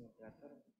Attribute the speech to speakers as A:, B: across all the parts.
A: semua teater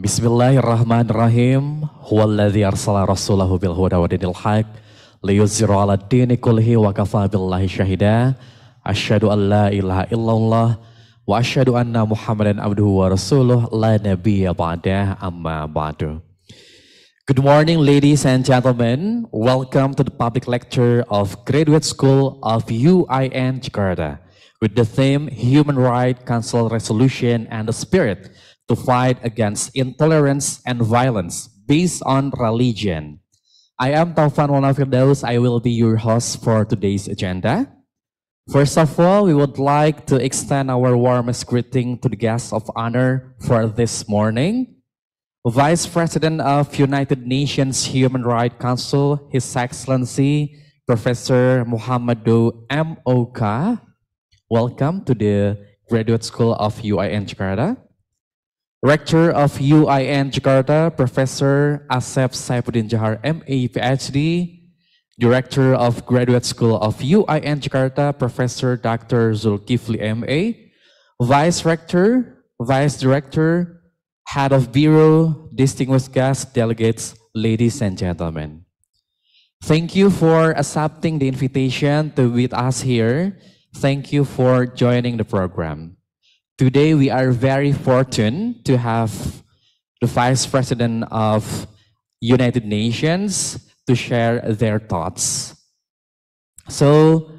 A: Bismillahirrahmanirrahim. Huwallazi arsala rasulahu bil huda wa dinil haq liyuzhiru ala dini kullihi wa kafa billahi syahida. Asyhadu an la ilaha illallah wa asyhadu anna Muhammadan abduhu wa rasuluh la nabiyya ba'dah amma ba'du. Good morning, ladies and gentlemen. Welcome to the public lecture of Graduate School of UIN Jakarta with the theme Human Rights Council Resolution and the Spirit to Fight Against Intolerance and Violence Based on Religion. I am Taufan Wana Firdaus. I will be your host for today's agenda. First of all, we would like to extend our warmest greeting to the guests of honor for this morning. Vice President of United Nations Human Rights Council, His Excellency Professor Muhammadu M.O. Kah. Welcome to the Graduate School of UIN Jakarta. Rector of UIN Jakarta, Professor Asep Saifuddin Jahar, MA, PhD. Director of Graduate School of UIN Jakarta, Professor Dr. Zulkifli MA. Vice Rector, Vice Director, Head of Bureau, distinguished guests, delegates, ladies and gentlemen. Thank you for accepting the invitation to be with us here. Thank you for joining the program. Today we are very fortunate to have the Vice President of United Nations to share their thoughts. So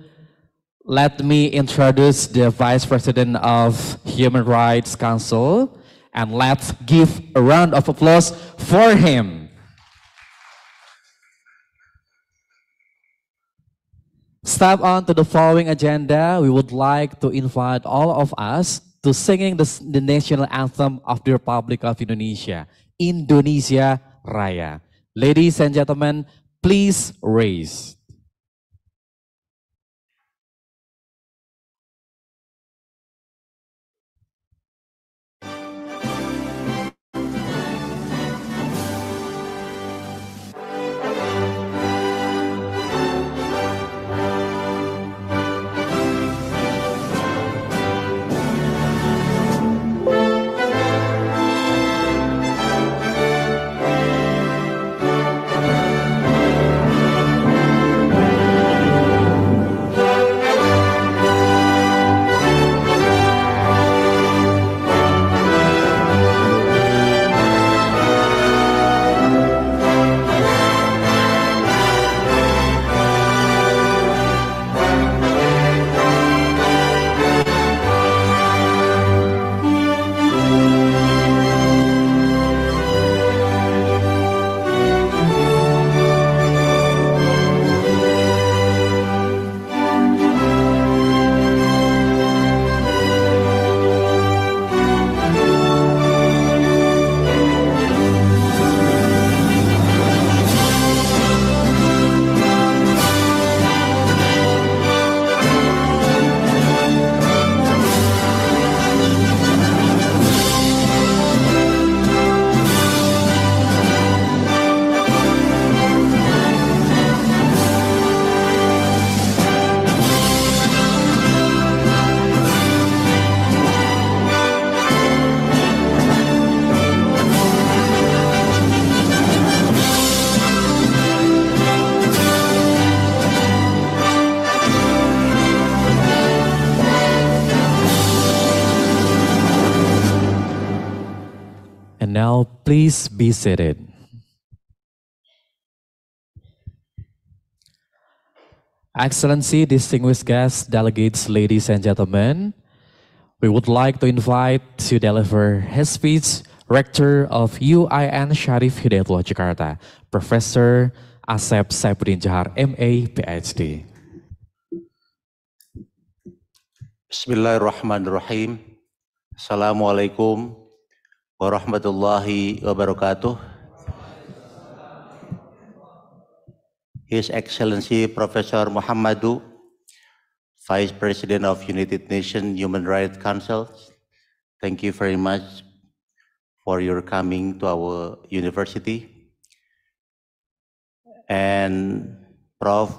A: let me introduce the Vice President of Human Rights Council, and let's give a round of applause for him. Step on to the following agenda. We would like to invite all of us to singing the, the national anthem of the Republic of Indonesia, Indonesia Raya. Ladies and gentlemen, please raise. Please be seated. Excellency, distinguished guests, delegates, ladies and gentlemen, we would like to invite to deliver his speech Rector of UIN Sharif Hidayatullah Jakarta, Professor Asep Saifuddin Jahar, MA, PhD.
B: Bismillahirrahmanirrahim. Assalamualaikum warahmatullahi wabarakatuh. His Excellency Professor Muhammadu, Vice President of United Nations Human Rights Council, thank you very much for your coming to our university. And Prof,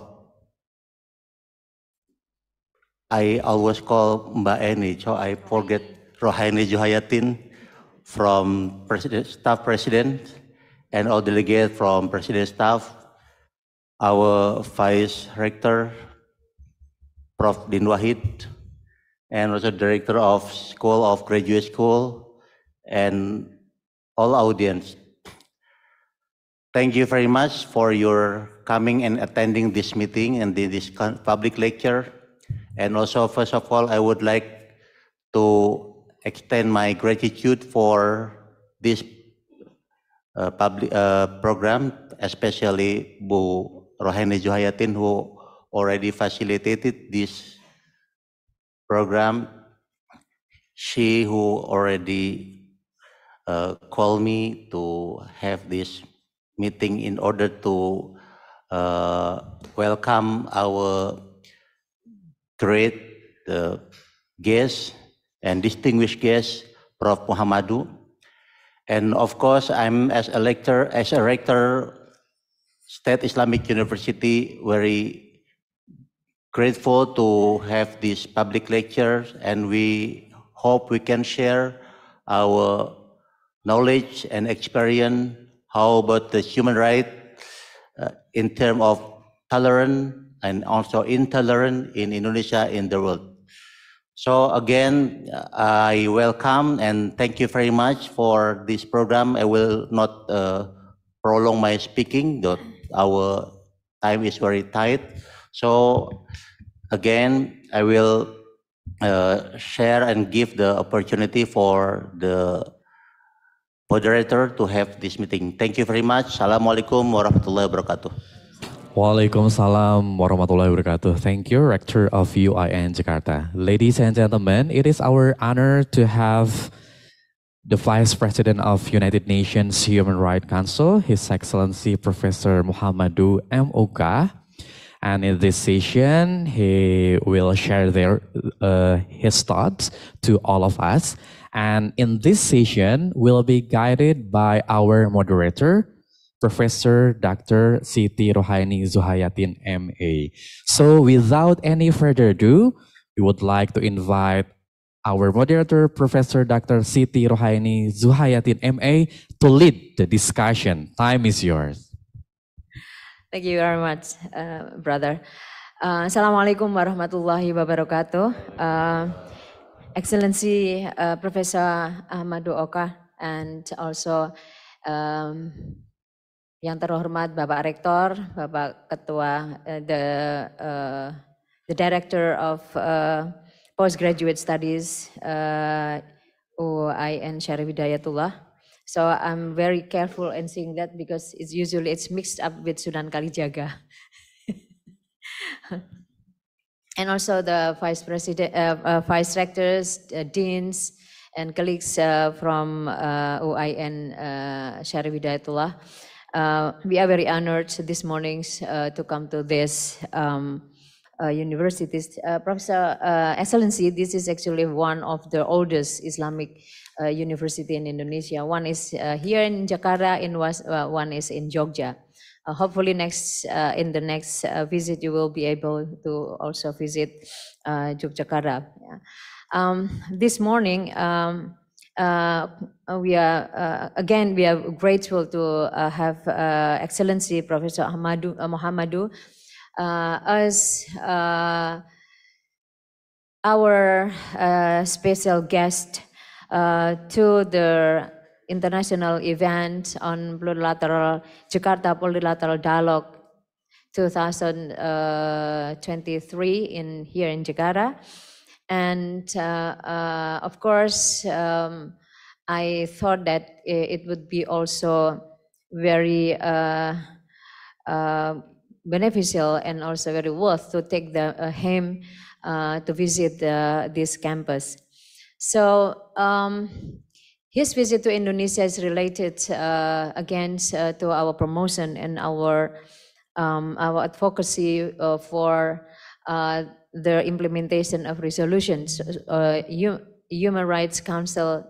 B: I always call Mbak Eni, so I forget Rohaini Juhayatin from President, Staff President and all delegates from President Staff, our Vice Rector, Prof. Din Wahid, and also Director of School of Graduate School, and all audience. Thank you very much for your coming and attending this meeting and this public lecture. And also, first of all, I would like to extend my gratitude for this uh, public uh, program, especially Bu Ruhaini Dzuhayatin, who already facilitated this program. She who already uh, called me to have this meeting in order to uh, welcome our great uh, guests and distinguished guest, Prof. Muhammadu. And of course, I'm as a lecturer, as a rector, State Islamic University, very grateful to have this public lecture, and we hope we can share our knowledge and experience. How about the human right uh, in terms of tolerance and also intolerant in Indonesia in the world. So again, I welcome and thank you very much for this program. I will not uh, prolong my speaking, our time is very tight. So again, I will uh, share and give the opportunity for the moderator to have this meeting. Thank you very much. Assalamualaikum warahmatullahi wabarakatuh.
A: Waalaikumsalam warahmatullahi wabarakatuh. Thank you, Rector of UIN Jakarta. Ladies and gentlemen, it is our honor to have the Vice President of United Nations Human Rights Council, His Excellency Professor Muhammadu M.O.K. And in this session, he will share their, uh, his thoughts to all of us. And in this session, we'll be guided by our moderator, Professor Dr. Siti Rohaini Zuhayatin MA. So without any further ado, we would like to invite our moderator, Professor Dr. Siti Rohaini Zuhayatin MA, to lead the discussion. Time is yours.
C: Thank you very much, uh, brother. Uh, Assalamualaikum warahmatullahi wabarakatuh. Uh, Excellency uh, Professor Ahmadu Oka and also um, yang terhormat Bapak Rektor, Bapak Ketua, uh, the uh, the Director of uh, Postgraduate Studies uh, UIN Syarif Hidayatullah. So I'm very careful in saying that because it's usually it's mixed up with Sunan Kalijaga. and also the vice president, uh, uh, vice rectors, uh, deans, and colleagues uh, from uh, UIN uh, Syarif Hidayatullah. Uh, we are very honored this morning uh, to come to this um, uh. Uh, Professor uh, Excellency, this is actually one of the oldest Islamic uh, university in Indonesia. One is here in Jakarta, was, one is in Jogja. Hopefully next in the next visit you will be able to also visit Yogyakarta. Yeah. Um, this morning um, uh, we are uh, again we are grateful to uh, have uh, Excellency Professor Ahmadu, Muhammadu uh, as our special guest to the international event on plurilateral Jakarta Plurilateral Dialogue 2023 in here in Jakarta. And uh, uh, of course, um, I thought that it would be also very uh, uh, beneficial and also very worth to take the uh, him uh, to visit this campus. So um, his visit to Indonesia is related uh, again uh, to our promotion and our um, our advocacy uh, for the implementation of resolutions. Human Rights Council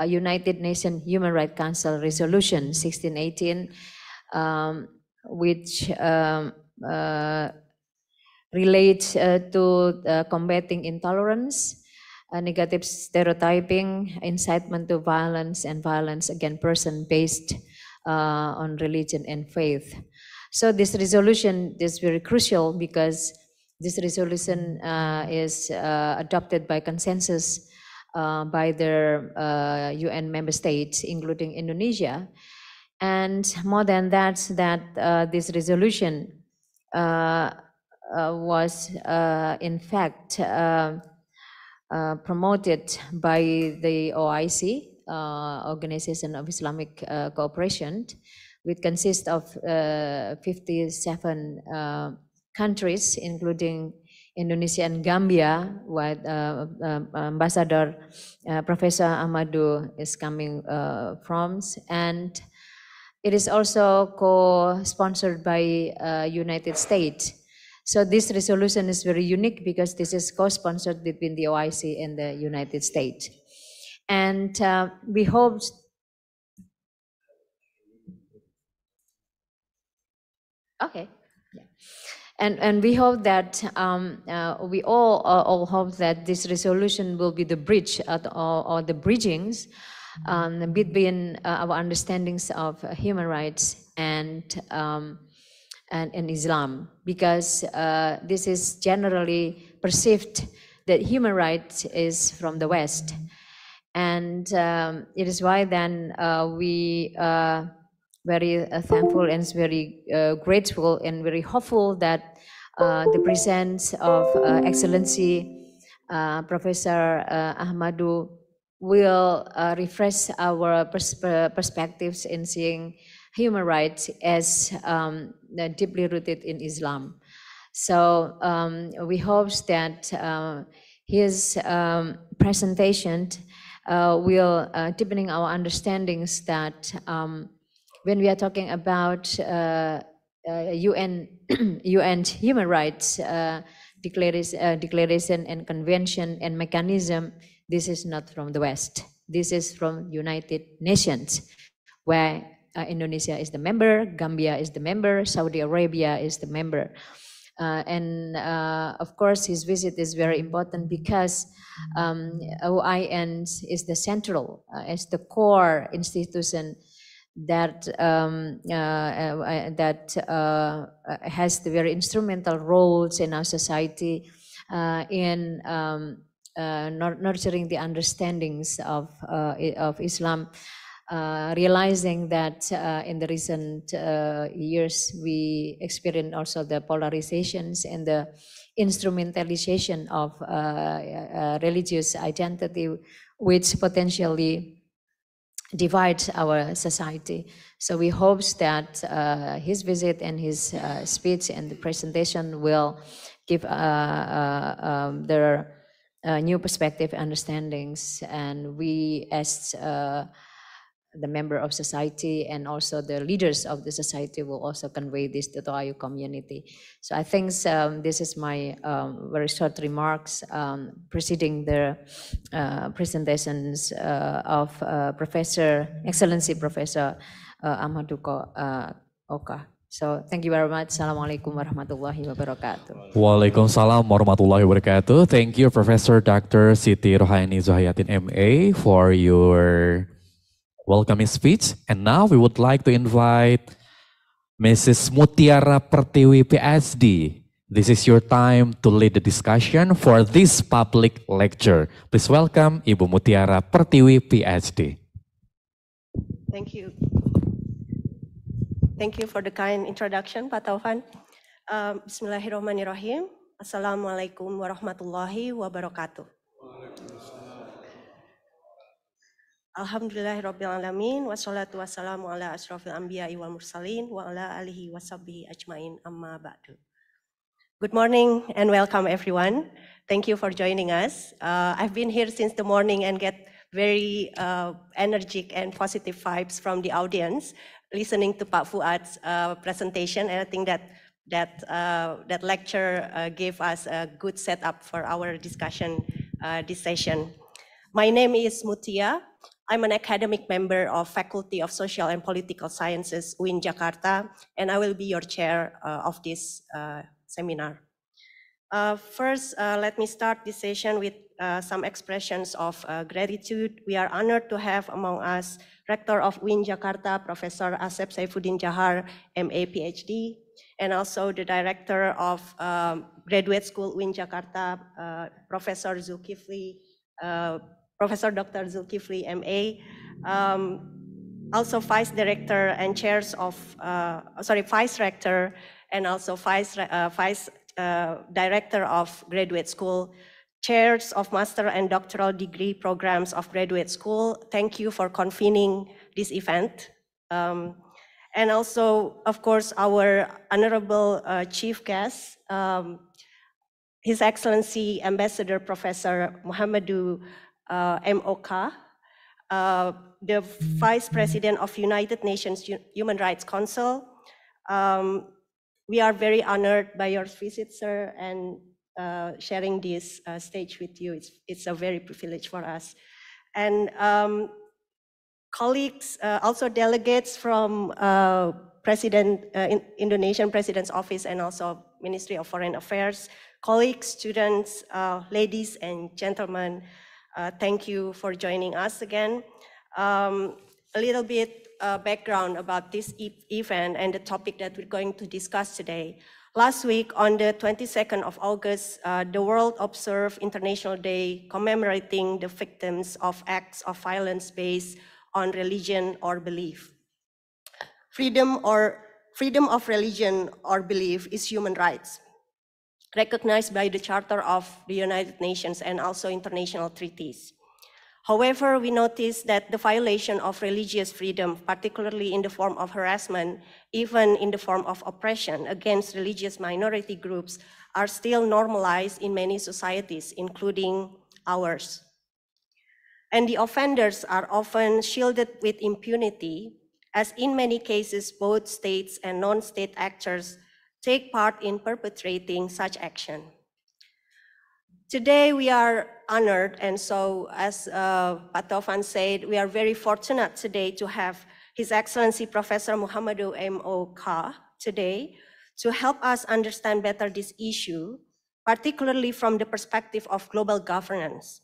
C: United Nations Human Rights Council Resolution 1618, um, which um, uh, relates uh, to uh, combating intolerance, uh, negative stereotyping, incitement to violence, and violence against person based uh, on religion and faith. So this resolution is very crucial because this resolution uh, is adopted by consensus uh, by their uh, UN member states, including Indonesia. And more than that, that uh, this resolution uh, uh, was uh, in fact promoted by the OIC, Organization of Islamic Cooperation, which consists of 57 countries, including Indonesia and Gambia, what uh, uh, Ambassador uh, Professor Ahmadu is coming uh, from, and it is also co-sponsored by uh, United States. So this resolution is very unique because this is co-sponsored between the OIC and the United States. And uh, we hope Okay and and we hope that um, uh, we all uh, all hope that this resolution will be the bridge or, or the bridgings um, between uh, our understandings of human rights and um, and, and Islam. Because uh, this is generally perceived that human rights is from the West. And um, it is why then uh, we uh, very uh, thankful and very uh, grateful and very hopeful that uh, the presence of uh, Excellency uh, Professor uh, Ahmadu will refresh our pers perspectives in seeing human rights as um, deeply rooted in Islam. So um, we hope that his um, presentation will deepening our understandings that um, when we are talking about uh, uh, UN UN human rights uh, declaration, uh, declaration and convention and mechanism, this is not from the West. This is from United Nations, where uh, Indonesia is the member, Gambia is the member, Saudi Arabia is the member. Uh, and uh, of course, his visit is very important because um, UIN is the central, as the core institution that um, uh, uh, that uh, has the very instrumental roles in our society in um, nurturing the understandings of of Islam. Uh, realizing that uh, in the recent uh, years we experienced also the polarizations and the instrumentalization of religious identity, which potentially divides our society. So we hope that uh, his visit and his uh, speech and the presentation will give uh, uh um, their uh, new perspective understandings. And we as uh, the member of society and also the leaders of the society will also convey this to the Ayu community. So I think um, this is my um, very short remarks um, preceding the uh, presentations uh, of uh, Professor, Excellency Professor uh, Ahmaduko uh, Oka. So thank you very much. Assalamualaikum warahmatullahi wabarakatuh.
A: Waalaikumsalam warahmatullahi wabarakatuh. Thank you Professor Dr. Siti Ruhaini Dzuhayatin MA for your welcoming speech. And now we would like to invite Mrs. Mutiara Pertiwi PhD. This is your time to lead the discussion for this public lecture. Please welcome Ibu Mutiara Pertiwi PhD.
D: Thank you. Thank you for the kind introduction, Pak Taufan. Um, Bismillahirrahmanirrahim. Assalamualaikum warahmatullahi wabarakatuh. Alhamdulillahirrabbilalamin, wassalatu wassalamu ala asrafil anbiya wal mursalin, wa ala alihi ajmain amma ba'du. Good morning and welcome everyone. Thank you for joining us. Uh, I've been here since the morning and get very uh, energetic and positive vibes from the audience listening to Pak Fuad's uh, presentation. And I think that that uh, that lecture uh, gave us a good setup for our discussion uh, this session. My name is Mutia. I'm an academic member of Faculty of Social and Political Sciences, UIN Jakarta, and I will be your chair uh, of this uh, seminar. Uh, first, uh, let me start this session with uh, some expressions of uh, gratitude. We are honored to have among us Rector of UIN Jakarta, Professor Asep Saifuddin Jahar, MA, PhD, and also the Director of um, Graduate School UIN Jakarta, Professor Zulkifli Professor Dr. Zulkifli MA, um, also Vice Director and chairs of, uh, sorry, Vice Rector and also Vice, uh, Vice uh, Director of Graduate School, chairs of Master and Doctoral Degree programs of Graduate School. Thank you for convening this event. Um, and also, of course, our honorable uh, chief guest, um, His Excellency Ambassador Professor Muhammadu uh, MOK, uh, the Vice President of United Nations Human Rights Council. Um, we are very honored by your visit, sir, and uh, sharing this uh, stage with you. It's, it's a very privilege for us. And um, colleagues, uh, also delegates from uh, President, in Indonesian President's Office and also Ministry of Foreign Affairs, colleagues, students, ladies and gentlemen, uh, thank you for joining us again. Um, a little bit uh, background about this e event and the topic that we're going to discuss today. Last week, on the 22nd of August, uh, the world observed International Day commemorating the victims of acts of violence based on religion or belief. Freedom or freedom of religion or belief is human rights recognized by the Charter of the United Nations and also international treaties. However, we notice that the violation of religious freedom, particularly in the form of harassment, even in the form of oppression against religious minority groups, are still normalized in many societies, including ours. And the offenders are often shielded with impunity, as in many cases, both states and non-state actors take part in perpetrating such action. Today we are honored, and so as uh, Pak Taufan said, we are very fortunate today to have His Excellency Professor Muhammadu M.O. Kah today to help us understand better this issue, particularly from the perspective of global governance,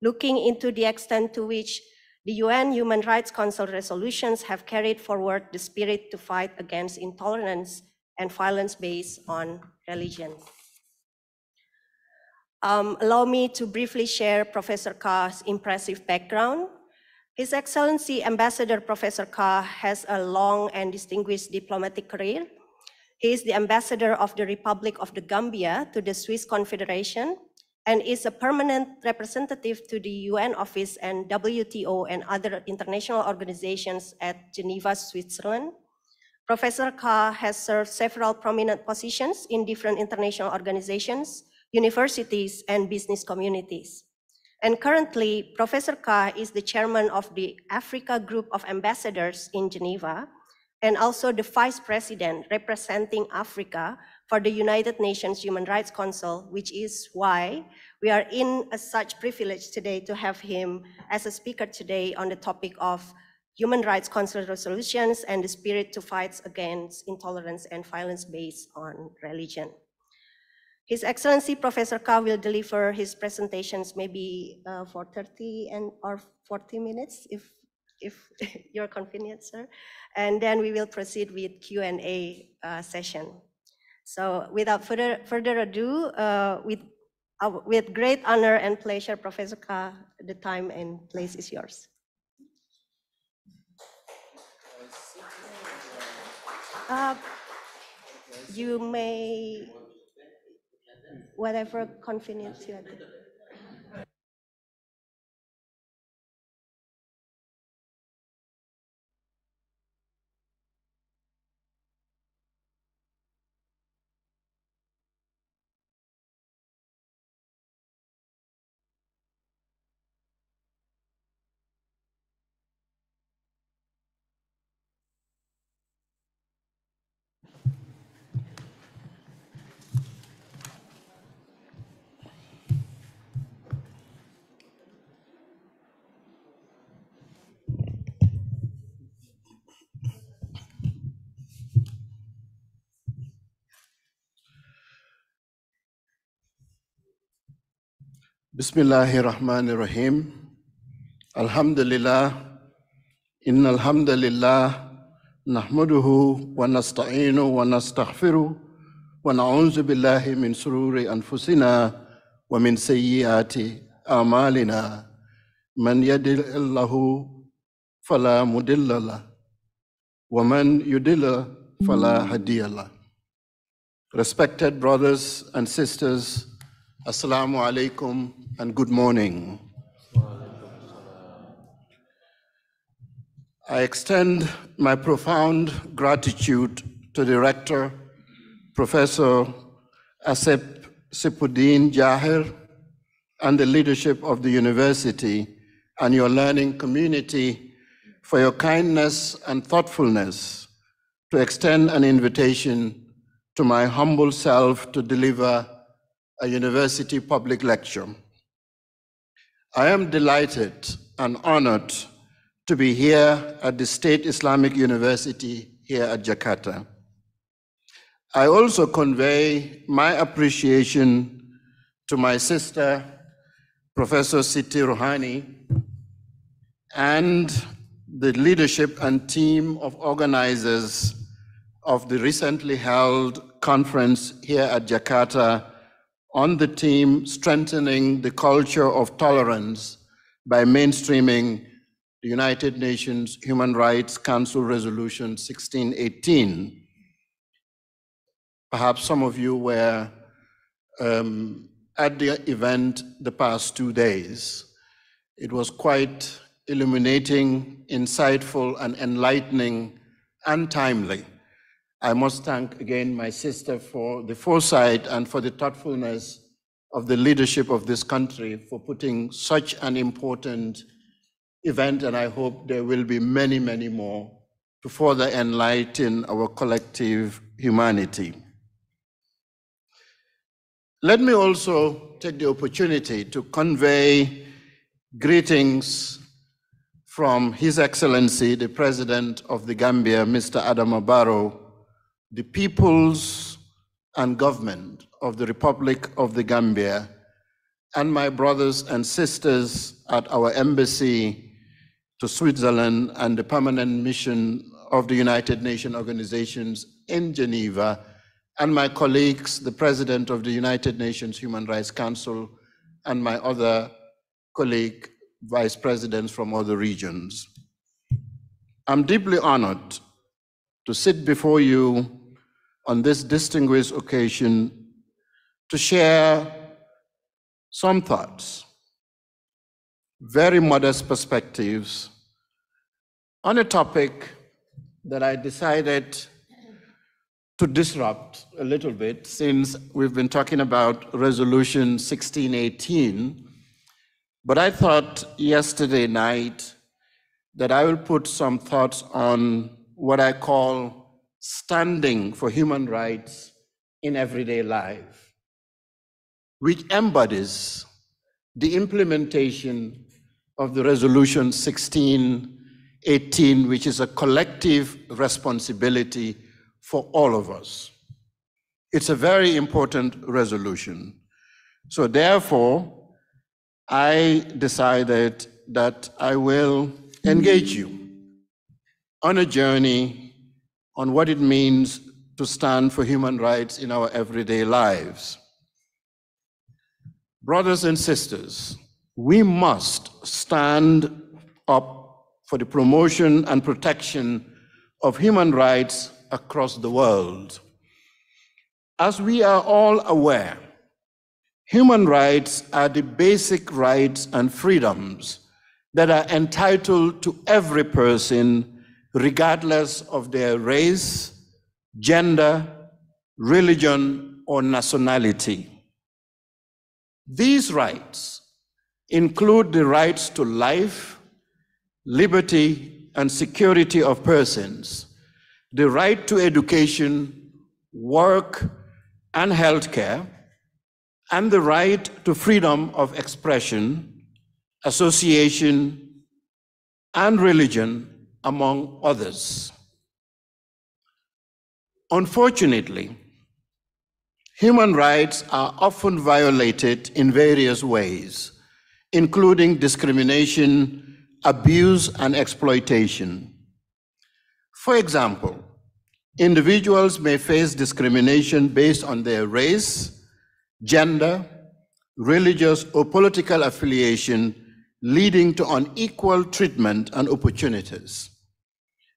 D: looking into the extent to which the UN Human Rights Council resolutions have carried forward the spirit to fight against intolerance and violence based on religion. Um, allow me to briefly share Professor Kah's impressive background. His Excellency Ambassador Professor Kah has a long and distinguished diplomatic career. He is the ambassador of the Republic of the Gambia to the Swiss Confederation and is a permanent representative to the UN office and WTO and other international organizations at Geneva, Switzerland. Professor Kah has served several prominent positions in different international organizations, universities, and business communities. And currently, Professor Kah is the chairman of the Africa Group of Ambassadors in Geneva, and also the vice president representing Africa for the United Nations Human Rights Council, which is why we are in such privilege today to have him as a speaker today on the topic of human rights council resolutions, and the spirit to fight against intolerance and violence based on religion. His Excellency Professor Kah will deliver his presentations maybe uh, for 30 and or 40 minutes, if if you're convenient, sir. And then we will proceed with Q&A uh, session. So without further, further ado, uh, with, uh, with great honor and pleasure, Professor Kah, the time and place is yours. Uh, you may, whatever convenience you
E: بسم الله الرحمن الرحيم الحمد لله إن الحمد لله نحمده ونستعينه ونستغفره ونعوذ بالله من شرور أنفسنا ومن سيئات أعمالنا من يضل الله فلا مضل له ومن يضل فلا هادي له Respected brothers and sisters, Assalamu alaikum and good morning. I extend my profound gratitude to the rector, Professor Asep Saifuddin Jahar, and the leadership of the university and your learning community for your kindness and thoughtfulness to extend an invitation to my humble self to deliver a university public lecture. I am delighted and honored to be here at the State Islamic University here at Jakarta. I also convey my appreciation to my sister, Professor Siti Ruhaini, and the leadership and team of organizers of the recently held conference here at Jakarta on the theme strengthening the culture of tolerance by mainstreaming the United Nations Human Rights Council Resolution 1618. Perhaps some of you were um, at the event the past two days. It was quite illuminating, insightful, and enlightening and timely. I must thank again my sister for the foresight and for the thoughtfulness of the leadership of this country for putting such an important event, and I hope there will be many, many more to further enlighten our collective humanity. Let me also take the opportunity to convey greetings from His Excellency, the President of the Gambia, Mr. Adama Barrow, the peoples and government of the Republic of the Gambia, and my brothers and sisters at our embassy to Switzerland and the permanent mission of the United Nations organizations in Geneva, and my colleagues, the President of the United Nations Human Rights Council, and my other colleague, vice presidents from other regions. I'm deeply honored to sit before you on this distinguished occasion to share some thoughts, very modest perspectives on a topic that I decided to disrupt a little bit since we've been talking about Resolution 1618. But I thought yesterday night that I will put some thoughts on what I call standing for human rights in everyday life, which embodies the implementation of the Resolution 1618, which is a collective responsibility for all of us. It's a very important resolution. So therefore, I decided that I will engage you on a journey on what it means to stand for human rights in our everyday lives. Brothers and sisters, we must stand up for the promotion and protection of human rights across the world. As we are all aware, human rights are the basic rights and freedoms that are entitled to every person, regardless of their race, gender, religion, or nationality. These rights include the rights to life, liberty, and security of persons, the right to education, work, and healthcare, and the right to freedom of expression, association, and religion, among others. Unfortunately, human rights are often violated in various ways, including discrimination, abuse, and exploitation. For example, individuals may face discrimination based on their race, gender, religious, or political affiliation, leading to unequal treatment and opportunities.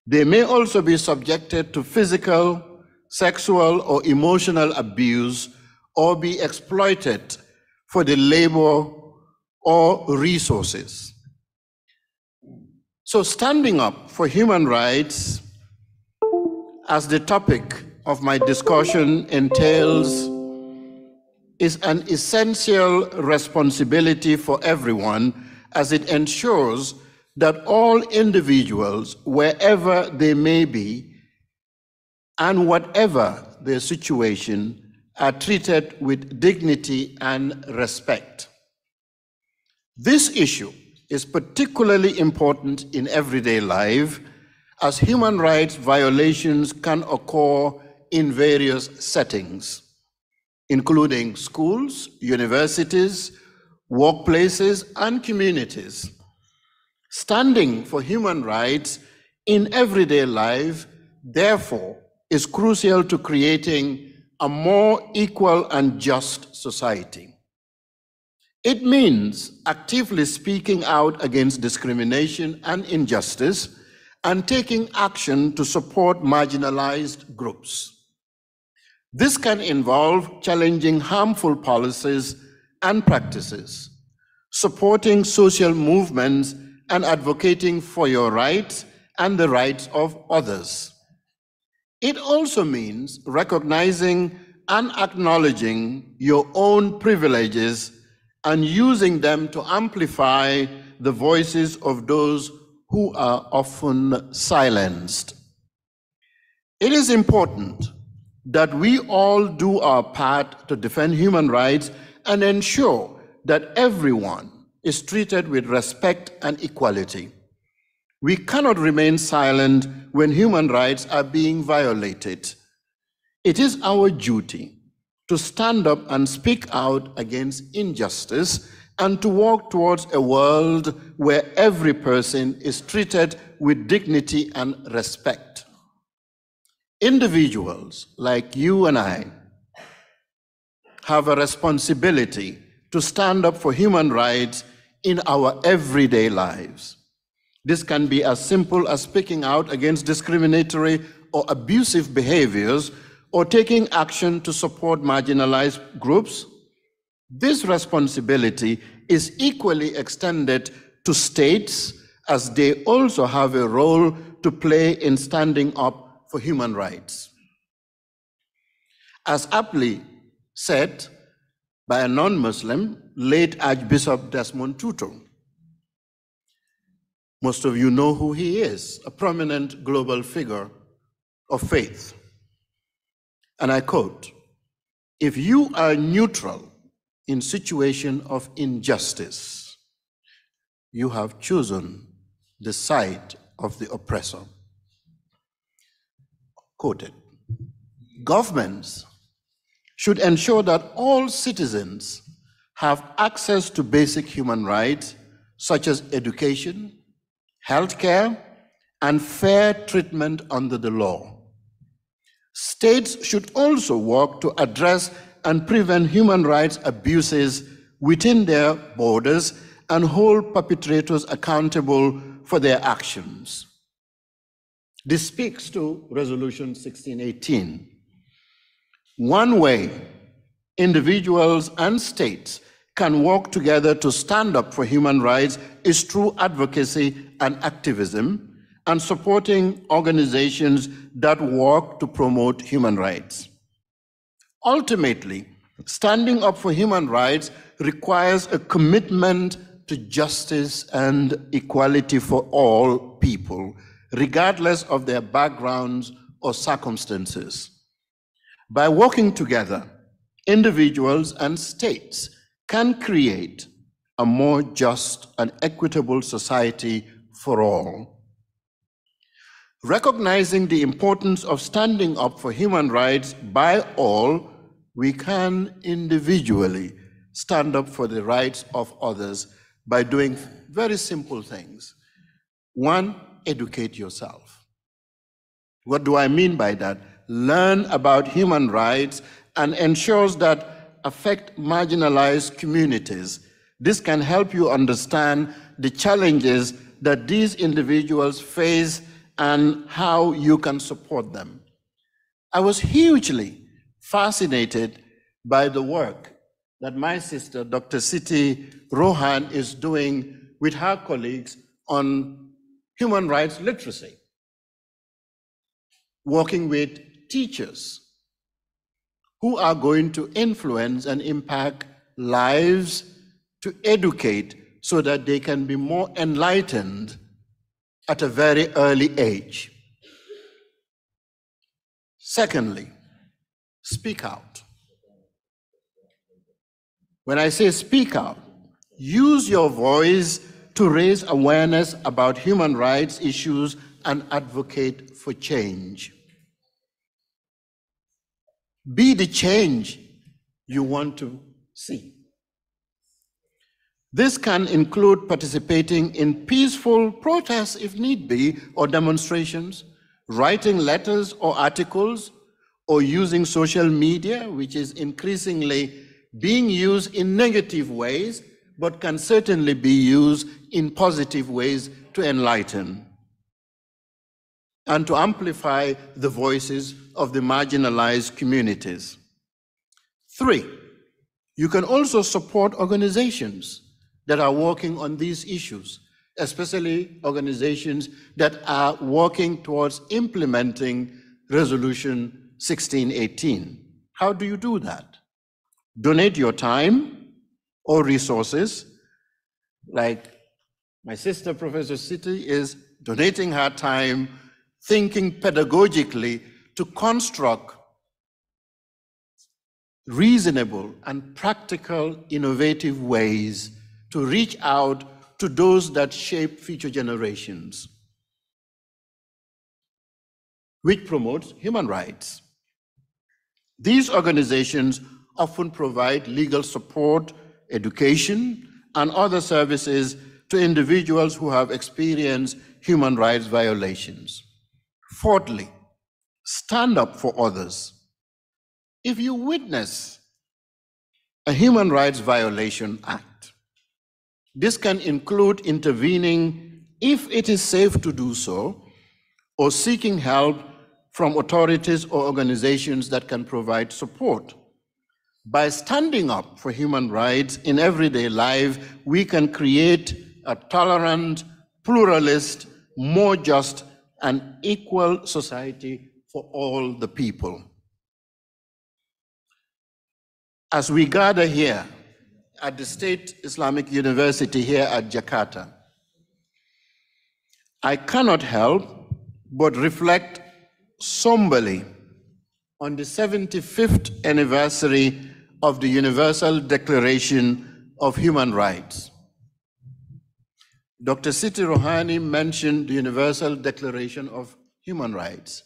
E: They may also be subjected to physical, sexual, or emotional abuse or be exploited for the labor or resources. So, standing up for human rights as the topic of my discussion entails is an essential responsibility for everyone as it ensures that all individuals, wherever they may be, and whatever their situation, are treated with dignity and respect. This issue is particularly important in everyday life as human rights violations can occur in various settings, including schools, universities, workplaces, and communities. Standing for human rights in everyday life, therefore, is crucial to creating a more equal and just society. It means actively speaking out against discrimination and injustice and taking action to support marginalized groups. This can involve challenging harmful policies and practices, supporting social movements, and advocating for your rights and the rights of others. It also means recognizing and acknowledging your own privileges and using them to amplify the voices of those who are often silenced. It is important that we all do our part to defend human rights and ensure that everyone is treated with respect and equality. We cannot remain silent when human rights are being violated. It is our duty to stand up and speak out against injustice and to walk towards a world where every person is treated with dignity and respect. Individuals like you and I have a responsibility to stand up for human rights in our everyday lives. This can be as simple as speaking out against discriminatory or abusive behaviors or taking action to support marginalized groups, this responsibility is equally extended to states as they also have a role to play in standing up for human rights. As aptly said by a non Muslim, late Archbishop Desmond Tutu, most of you know who he is, a prominent global figure of faith. And I quote, if you are neutral in situation of injustice, you have chosen the side of the oppressor. Quoted. Governments should ensure that all citizens have access to basic human rights such as education, healthcare, and fair treatment under the law. States should also work to address and prevent human rights abuses within their borders and hold perpetrators accountable for their actions. This speaks to Resolution 1618. One way individuals and states can work together to stand up for human rights is through advocacy and activism and supporting organizations that work to promote human rights. Ultimately, standing up for human rights requires a commitment to justice and equality for all people, regardless of their backgrounds or circumstances. By working together, individuals and states can create a more just and equitable society for all. Recognizing the importance of standing up for human rights by all, we can individually stand up for the rights of others by doing very simple things. One, educate yourself. What do I mean by that? Learn about human rights and ensures that affect marginalized communities. This can help you understand the challenges that these individuals face and how you can support them. I was hugely fascinated by the work that my sister, Dr. Siti Rohan, is doing with her colleagues on human rights literacy, working with teachers who are going to influence and impact lives to educate so that they can be more enlightened at a very early age. Secondly, speak out. When I say speak out, use your voice to raise awareness about human rights issues and advocate for change. Be the change you want to see. This can include participating in peaceful protests if need be, or demonstrations, writing letters or articles, or using social media, which is increasingly being used in negative ways, but can certainly be used in positive ways to enlighten and to amplify the voices of the marginalized communities. Three, you can also support organizations that are working on these issues, especially organizations that are working towards implementing Resolution 1618. How do you do that? Donate your time or resources, like my sister, Professor Siti, is donating her time thinking pedagogically to construct reasonable and practical, innovative ways to reach out to those that shape future generations, which promotes human rights. These organizations often provide legal support, education, and other services to individuals who have experienced human rights violations. Fourthly, stand up for others. If you witness a human rights violation act, this can include intervening if it is safe to do so, or seeking help from authorities or organizations that can provide support. By standing up for human rights in everyday life, we can create a tolerant, pluralist, more just, and equal society for all the people. As we gather here at the State Islamic University here at Jakarta, I cannot help but reflect somberly on the 75th anniversary of the Universal Declaration of Human Rights. Dr. Siti Ruhaini mentioned the Universal Declaration of Human Rights.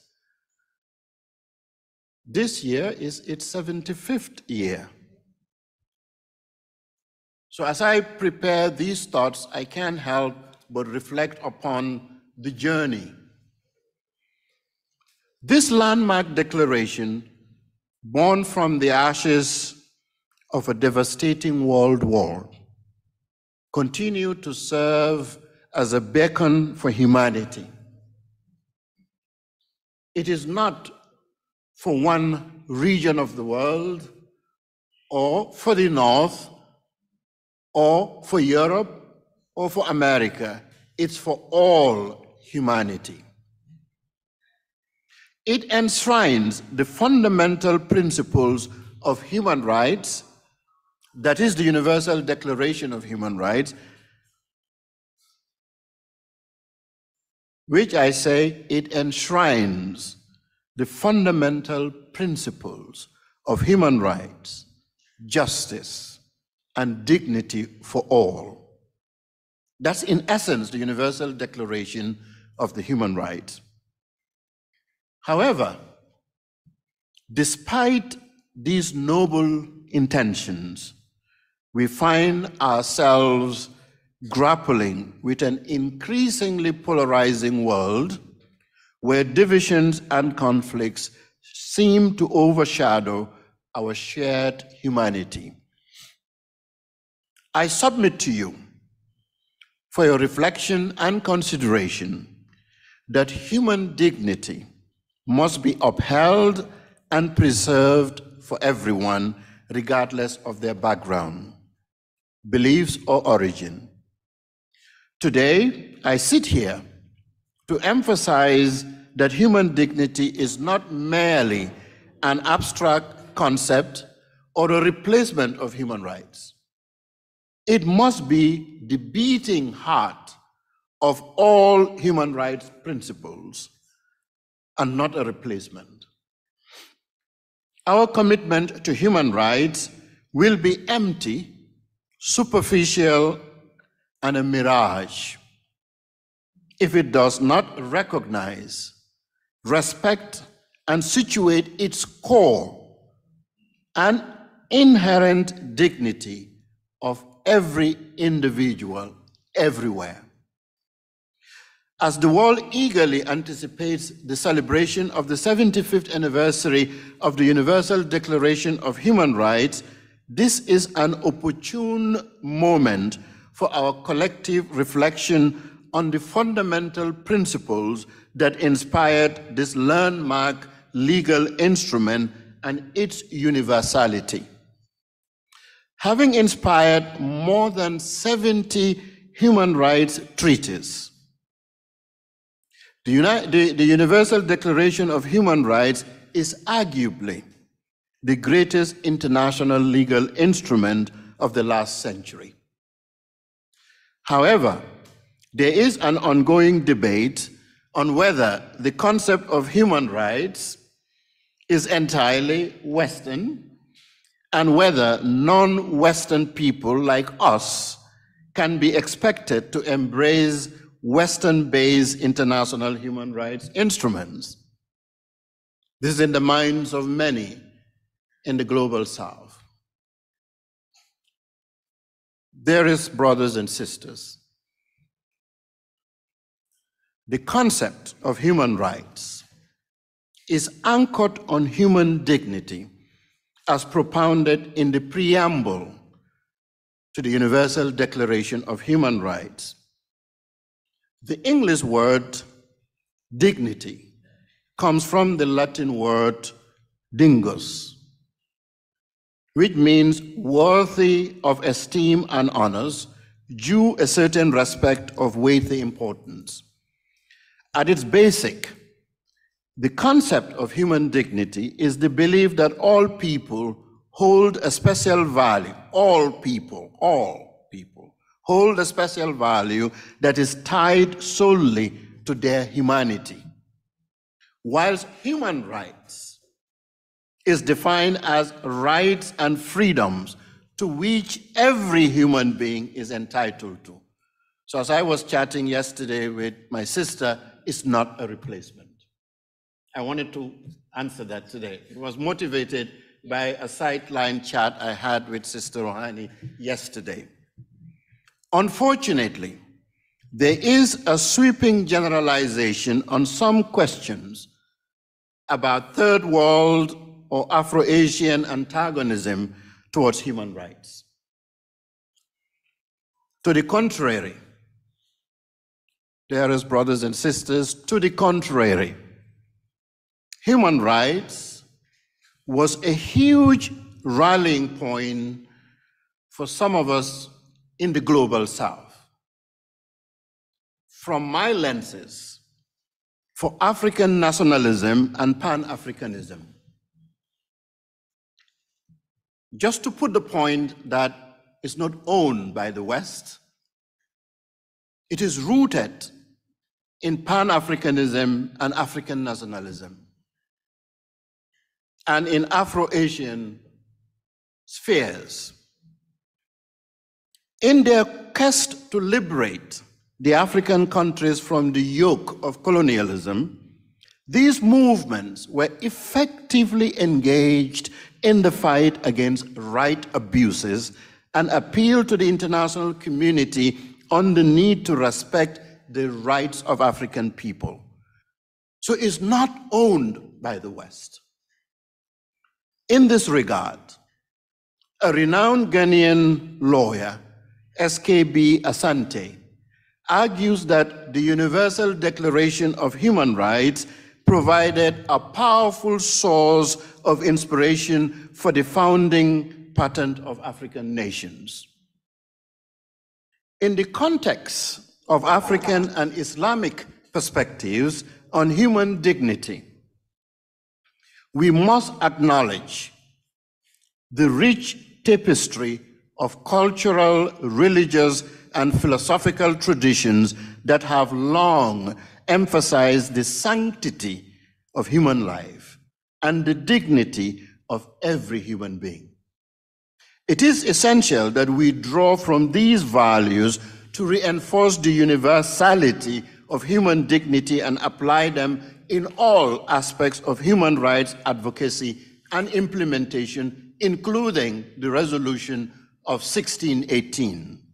E: This year is its 75th year. So as I prepare these thoughts, I can't help but reflect upon the journey. This landmark declaration, born from the ashes of a devastating world war, continued to serve as a beacon for humanity. It is not for one region of the world or for the North or for Europe or for America. It's for all humanity. It enshrines the fundamental principles of human rights, that is the Universal Declaration of Human Rights, which I say it enshrines the fundamental principles of human rights, justice, and dignity for all. That's in essence the Universal Declaration of the Human Rights. However, despite these noble intentions, we find ourselves grappling with an increasingly polarizing world where divisions and conflicts seem to overshadow our shared humanity. I submit to you for your reflection and consideration that human dignity must be upheld and preserved for everyone, regardless of their background, beliefs, or origin. Today, I sit here to emphasize that human dignity is not merely an abstract concept or a replacement of human rights. It must be the beating heart of all human rights principles and not a replacement. Our commitment to human rights will be empty, superficial, and a mirage if it does not recognize, respect, and situate its core and inherent dignity of every individual everywhere. As the world eagerly anticipates the celebration of the 75th anniversary of the Universal Declaration of Human Rights, this is an opportune moment for our collective reflection on the fundamental principles that inspired this landmark legal instrument and its universality. Having inspired more than 70 human rights treaties, the, the, the Universal Declaration of Human Rights is arguably the greatest international legal instrument of the last century. However, there is an ongoing debate on whether the concept of human rights is entirely Western and whether non Western people like us can be expected to embrace Western based international human rights instruments. This is in the minds of many in the global south. There is, brothers and sisters, the concept of human rights is anchored on human dignity as propounded in the preamble to the Universal Declaration of Human Rights. The English word dignity comes from the Latin word dignus, which means worthy of esteem and honors, due a certain respect of weighty importance. At its basic, the concept of human dignity is the belief that all people hold a special value, all people, all people hold a special value that is tied solely to their humanity. Whilst human rights is defined as rights and freedoms to which every human being is entitled to. So, as I was chatting yesterday with my sister, it's not a replacement. I wanted to answer that today. It was motivated by a sideline chat I had with Sister Ruhaini yesterday. Unfortunately, there is a sweeping generalization on some questions about third world or Afro Asian antagonism towards human rights. To the contrary, dearest brothers and sisters, to the contrary, human rights was a huge rallying point for some of us in the global south. From my lenses, for African nationalism and Pan Africanism. Just to put the point that it's not owned by the West, it is rooted in Pan Africanism and African nationalism, and in Afro Asian spheres. In their quest to liberate the African countries from the yoke of colonialism, these movements were effectively engaged in the fight against right abuses and appeal to the international community on the need to respect the rights of African people. So it's not owned by the West. In this regard, a renowned Ghanaian lawyer, SKB Asante, argues that the Universal Declaration of Human Rights provided a powerful source of inspiration for the founding patent of African nations. In the context of African and Islamic perspectives on human dignity, we must acknowledge the rich tapestry of cultural, religious, and philosophical traditions that have long emphasized the sanctity of human life and the dignity of every human being. It is essential that we draw from these values to reinforce the universality of human dignity and apply them in all aspects of human rights advocacy and implementation, including the resolution of 1618.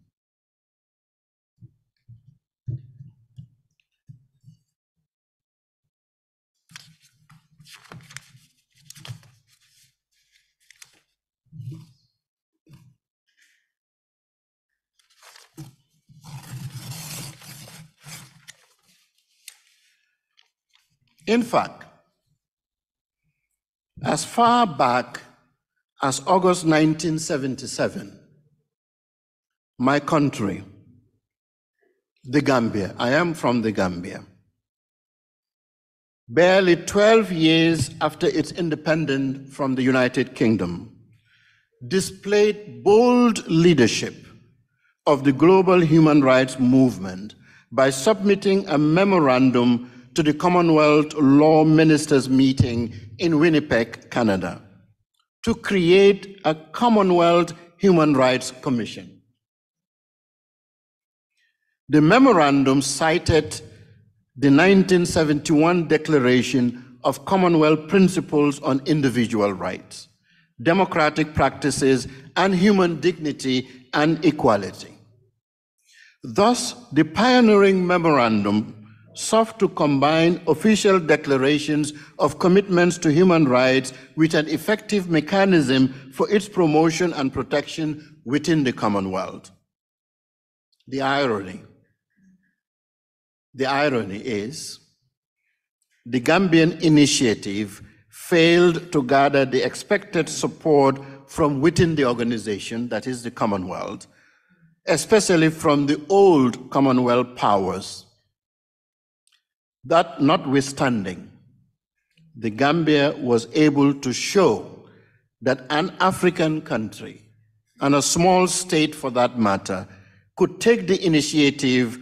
E: In fact, as far back as August 1977, my country, the Gambia, I am from the Gambia, barely 12 years after its independence from the United Kingdom, displayed bold leadership of the global human rights movement by submitting a memorandum to the Commonwealth Law Ministers meeting in Winnipeg, Canada, to create a Commonwealth Human Rights Commission. The memorandum cited the 1971 Declaration of Commonwealth Principles on Individual Rights, Democratic Practices, and Human Dignity and Equality. Thus, the pioneering memorandum sought to combine official declarations of commitments to human rights with an effective mechanism for its promotion and protection within the Commonwealth. The irony, the irony is the Gambian initiative failed to gather the expected support from within the organization, that is the Commonwealth, especially from the old Commonwealth powers that notwithstanding, the Gambia was able to show that an African country, and a small state for that matter, could take the initiative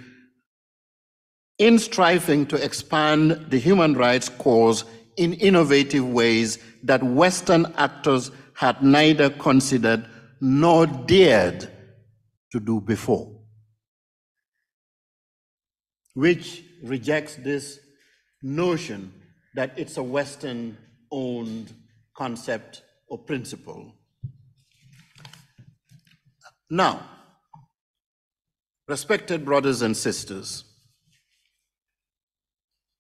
E: in striving to expand the human rights cause in innovative ways that Western actors had neither considered nor dared to do before, which rejects this notion that it's a Western owned concept or principle. Now, respected brothers and sisters,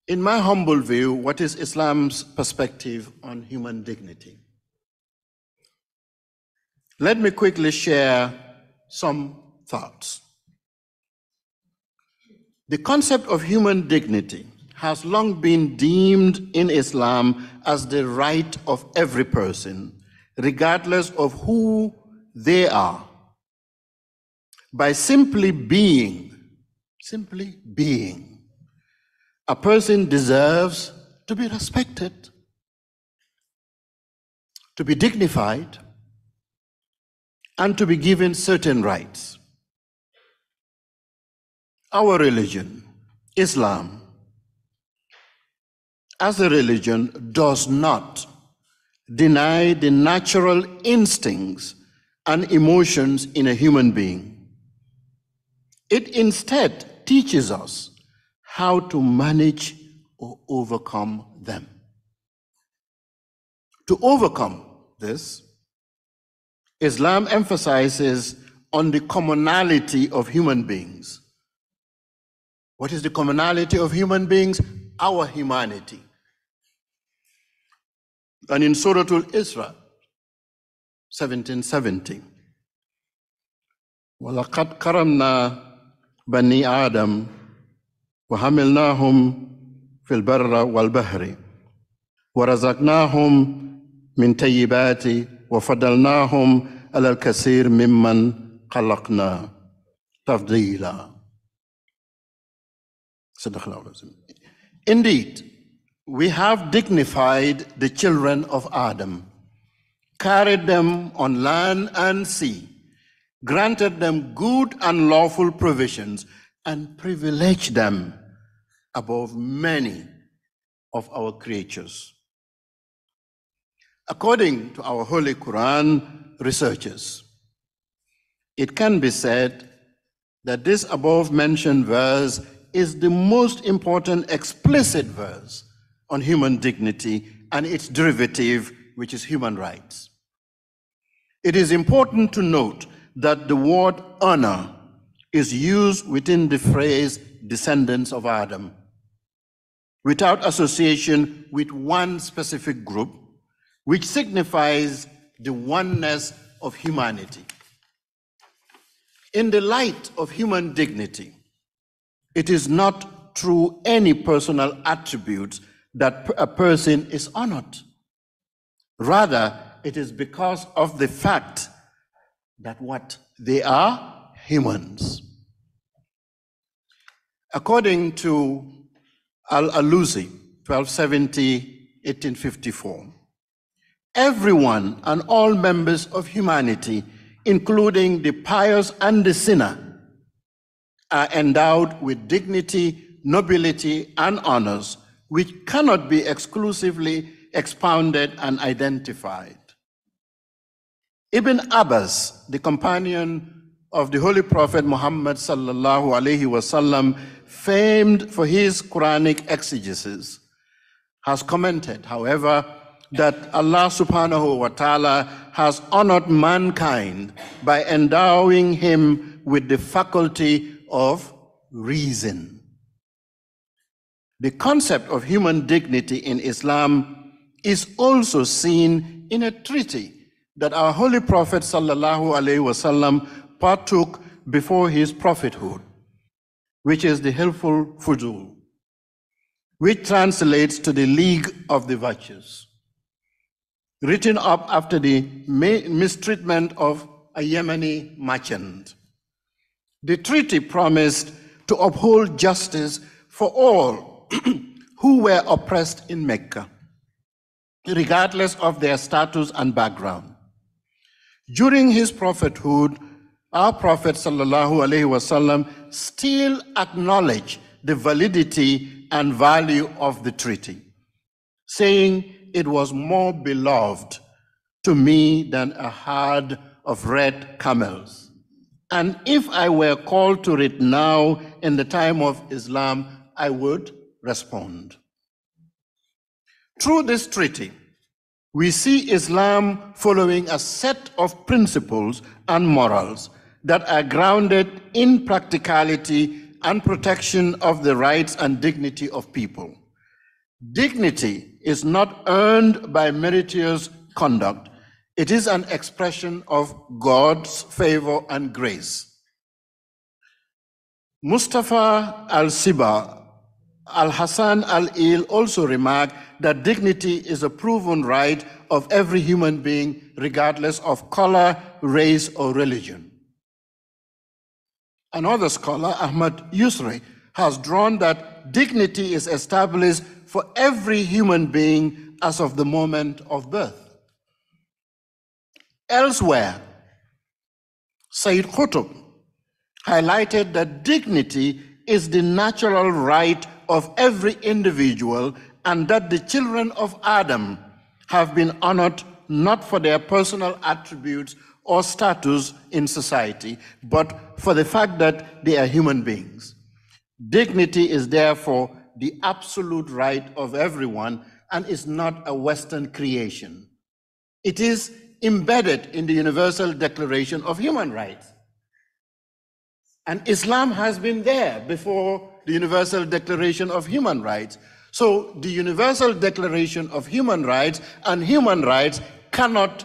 E: in my humble view, what is Islam's perspective on human dignity? Let me quickly share some thoughts. The concept of human dignity has long been deemed in Islam as the right of every person, regardless of who they are. By simply being, simply being, a person deserves to be respected, to be dignified, and to be given certain rights. Our religion, Islam, as a religion, does not deny the natural instincts and emotions in a human being. It instead teaches us how to manage or overcome them. To overcome this, Islam emphasizes on the commonality of human beings. What is the commonality of human beings? Our humanity. And in Surah Al-Isra, 1770, وَلَقَدْ كَرَمْنَا بَنِي آدَمَ وَحَمِلْنَاهُمْ في البر والبحر ورزقناهم من طيبات وفضلناهم على الكثير ممن خلقنا تفضيلا Indeed, we have dignified the children of Adam, carried them on land and sea, granted them good and lawful provisions, and privileged them above many of our creatures. According to our Holy Quran researchers, it can be said that this above mentioned verse is the most important explicit verse on human dignity and its derivative, which is human rights. It is important to note that the word honor is used within the phrase descendants of Adam without association with one specific group, which signifies the oneness of humanity. In the light of human dignity, it is not through any personal attributes that a person is honored. Rather, it is because of the fact that what they are humans. According to Al-Alusi, 1270, 1854, everyone and all members of humanity, including the pious and the sinner, are endowed with dignity, nobility, and honors, which cannot be exclusively expounded and identified. Ibn Abbas, the companion of the Holy Prophet Muhammad sallallahu alaihi wasallam, famed for his Quranic exegesis, has commented, however, that Allah subhanahu wa ta'ala has honored mankind by endowing him with the faculty of reason. The concept of human dignity in Islam is also seen in a treaty that our Holy Prophet sallallahu wasallam partook before his prophethood, which is the Hilf al-Fudul, which translates to the League of the Virtues, written up after the mistreatment of a Yemeni merchant. The treaty promised to uphold justice for all who were oppressed in Mecca, regardless of their status and background. During his prophethood, our Prophet wasallam still acknowledged the validity and value of the treaty, saying it was more beloved to me than a herd of red camels. And if I were called to it now in the time of Islam, I would respond. Through this treaty, we see Islam following a set of principles and morals that are grounded in practicality and protection of the rights and dignity of people. Dignity is not earned by meritorious conduct, it is an expression of God's favor and grace. Mustafa al Siba, Al Hassan Al Il also remarked that dignity is a proven right of every human being, regardless of color, race, or religion. Another scholar, Ahmad Yusri, has drawn that dignity is established for every human being as of the moment of birth. Elsewhere, Sayyid Qutb highlighted that dignity is the natural right of every individual and that the children of Adam have been honored not for their personal attributes or status in society, but for the fact that they are human beings. Dignity is therefore the absolute right of everyone and is not a Western creation. It is embedded in the Universal Declaration of Human Rights. And Islam has been there before the Universal Declaration of Human Rights. So the Universal Declaration of Human Rights and human rights cannot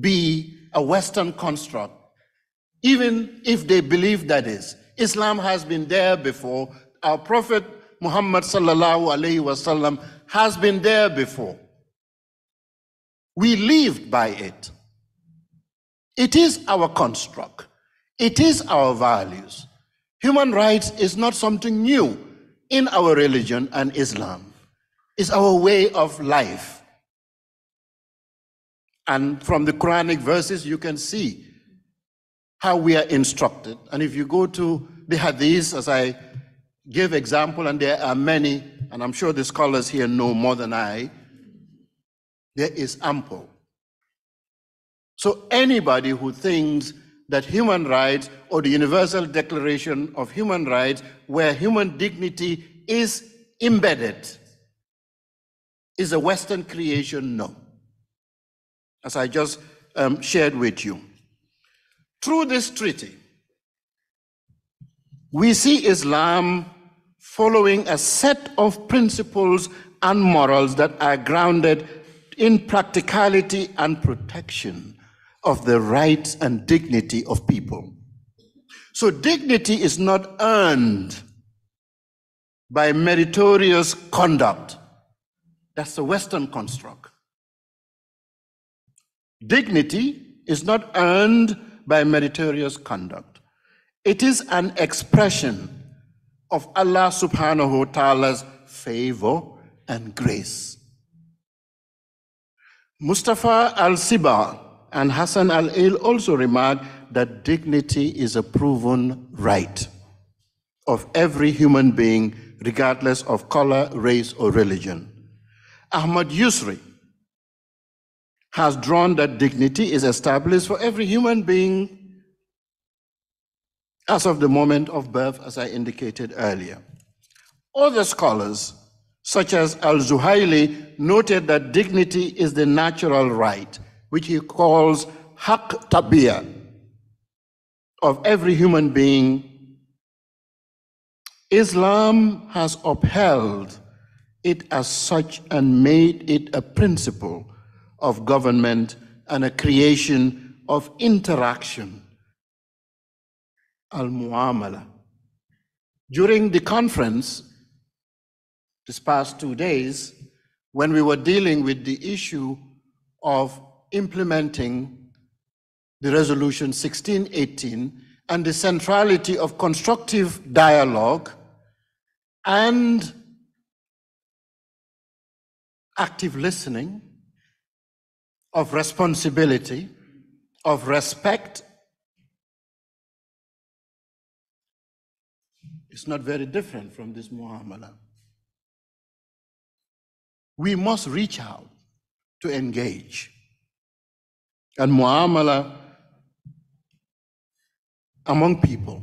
E: be a Western construct, even if they believe that is. Islam has been there before. Our Prophet Muhammad has been there before. We lived by it. It is our construct. It is our values. Human rights is not something new in our religion and Islam. It's our way of life. And from the Quranic verses, you can see how we are instructed. And if you go to the Hadith, as I give example, and there are many, and I'm sure the scholars here know more than I, there is ample. So anybody who thinks that human rights or the Universal Declaration of Human Rights, where human dignity is embedded, is a Western creation? No. As I just um, shared with you. Through this treaty, we see Islam following a set of principles and morals that are grounded in practicality and protection of the rights and dignity of people. So dignity is not earned by meritorious conduct. That's the Western construct. Dignity is not earned by meritorious conduct. It is an expression of Allah subhanahu wa ta'ala's favor and grace. Mustafa al-Siba and Hassan al-Il also remarked that dignity is a proven right of every human being, regardless of color, race, or religion. Ahmad Yusri has drawn that dignity is established for every human being as of the moment of birth, as I indicated earlier. Other scholars, such as Al-Zuhaili, noted that dignity is the natural right which he calls haq tabia of every human being, Islam has upheld it as such and made it a principle of government and a creation of interaction, al-muamala. During the conference, this past two days, when we were dealing with the issue of implementing the resolution 1618 and the centrality of constructive dialogue and active listening, of responsibility, of respect. It's not very different from this muamala. We must reach out to engage and muamala among people.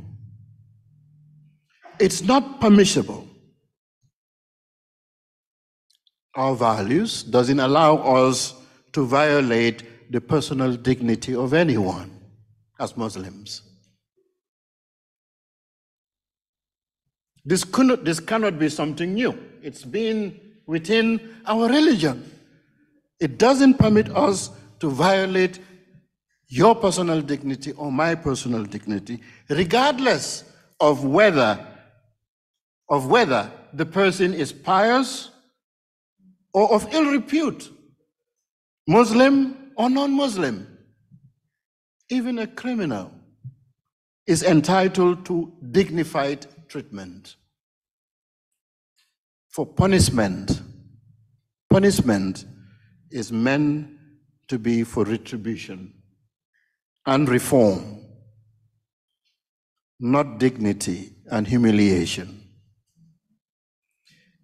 E: It's not permissible. Our values doesn't allow us to violate the personal dignity of anyone as Muslims. This cannot, this cannot be something new. It's been within our religion. It doesn't permit us to violate your personal dignity or my personal dignity, regardless of whether, of whether the person is pious or of ill repute, Muslim or non Muslim. Even a criminal is entitled to dignified treatment. For punishment, punishment is meant to be for retribution and reform, not dignity and humiliation.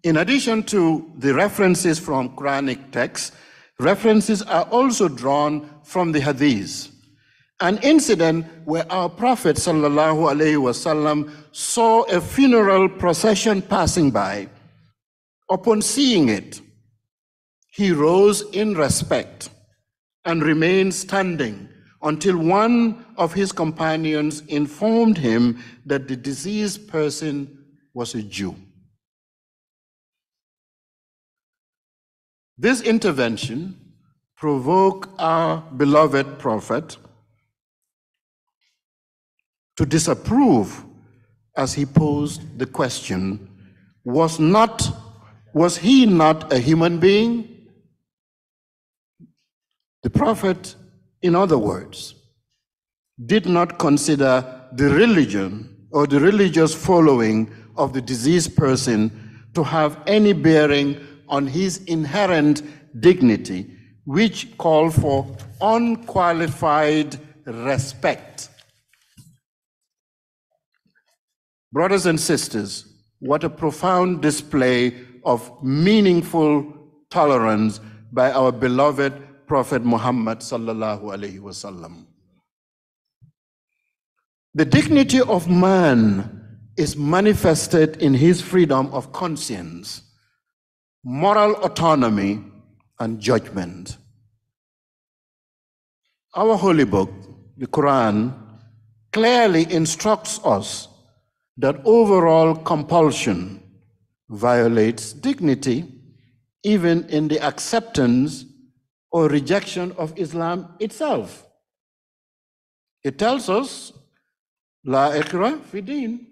E: In addition to the references from Quranic texts, references are also drawn from the Hadiths. An incident where our Prophet wasallam saw a funeral procession passing by. Upon seeing it, he rose in respect and remained standing until one of his companions informed him that the diseased person was a Jew. This intervention provoked our beloved prophet to disapprove as he posed the question was not was he not a human being the prophet in other words did not consider the religion or the religious following of the diseased person to have any bearing on his inherent dignity, which called for unqualified respect. Brothers and sisters, what a profound display of meaningful tolerance by our beloved Prophet Muhammad sallallahu alaihi wasallam. The dignity of man is manifested in his freedom of conscience moral autonomy, and judgment. Our holy book, the Quran, clearly instructs us that overall compulsion violates dignity, even in the acceptance or rejection of Islam itself. It tells us, La ikra fidin,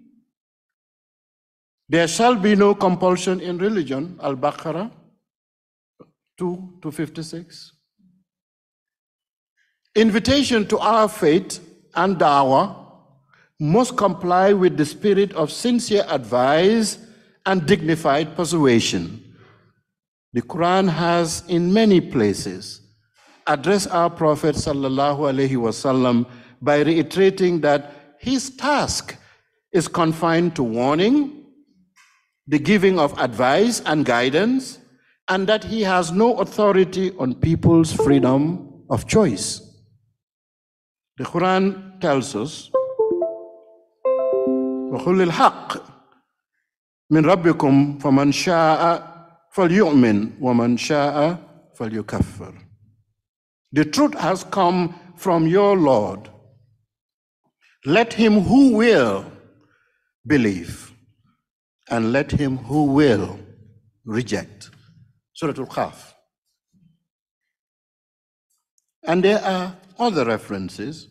E: there shall be no compulsion in religion, Al Baqarah 2 to 56. Invitation to our faith and dawah must comply with the spirit of sincere advice and dignified persuasion. The Quran has, in many places, addressed our Prophet sallallahu alaihi wasallam by reiterating that his task is confined to warning, the giving of advice and guidance, and that he has no authority on people's freedom of choice. The Quran tells us, وَقُلِ الْحَقِّ من ربكم فمن شاء فليؤمن ومن شاء فليكفر. The truth has come from your Lord. Let him who will believe, and let him who will reject. Surah Al Kahf. And there are other references.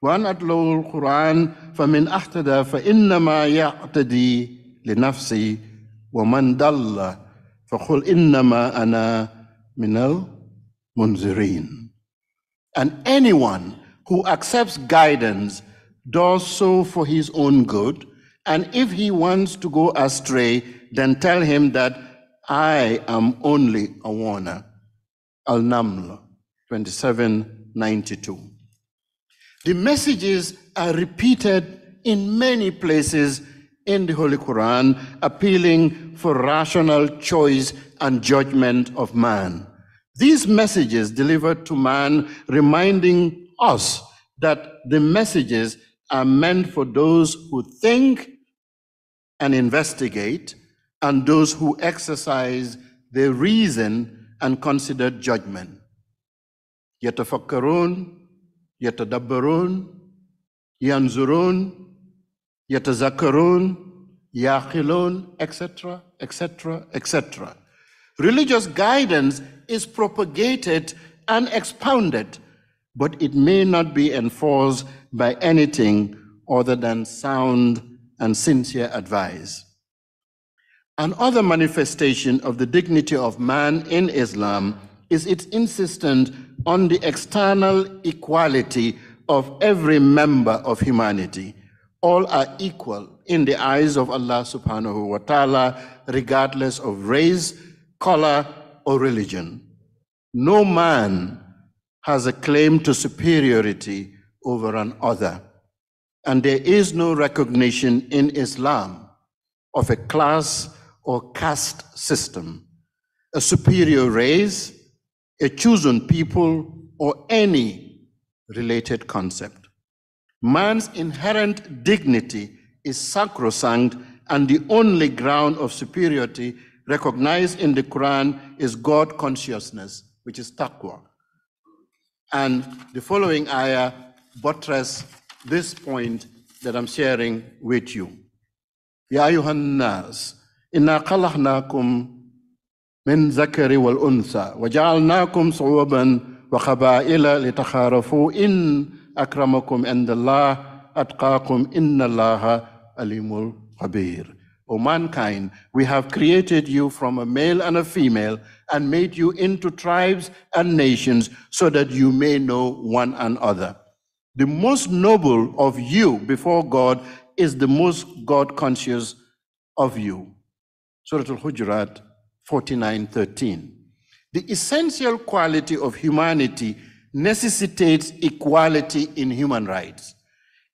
E: One وأن أتلو القرآن فمن أهتدى فإنما يعتدي لنفسي ومن ضل فقل إنما أنا من المنذرين. And anyone who accepts guidance does so for his own good and if he wants to go astray, then tell him that I am only a warner. Al Naml 2792. The messages are repeated in many places in the Holy Quran, appealing for rational choice and judgment of man. These messages delivered to man, reminding us that the messages are meant for those who think and investigate, and those who exercise their reason and consider judgment. يتفكرون يتدبرون ينظرون Yetazakarun, Yachilun, etc., etc., etc. Religious guidance is propagated and expounded, but it may not be enforced by anything other than sound and sincere advice. Another manifestation of the dignity of man in Islam is its insistence on the external equality of every member of humanity all are equal in the eyes of Allah subhanahu wa ta'ala, regardless of race, color, or religion. No man has a claim to superiority over another. And there is no recognition in Islam of a class or caste system, a superior race, a chosen people, or any related concept. Man's inherent dignity is sacrosanct, and the only ground of superiority recognized in the Quran is God consciousness, which is taqwa. And the following ayah buttress this point that I'm sharing with you. يا أيها الناس إنا خلقناكم من ذكر والأنثى وجعلناكم شعوبا وقبائل لتخارفوا إن akramakum indallah atqakum innallaha alimul khabir. O mankind, we have created you from a male and a female and made you into tribes and nations so that you may know one another. The most noble of you before God is the most God conscious of you. Surah Al Hujurat 49 13. The essential quality of humanity necessitates equality in human rights,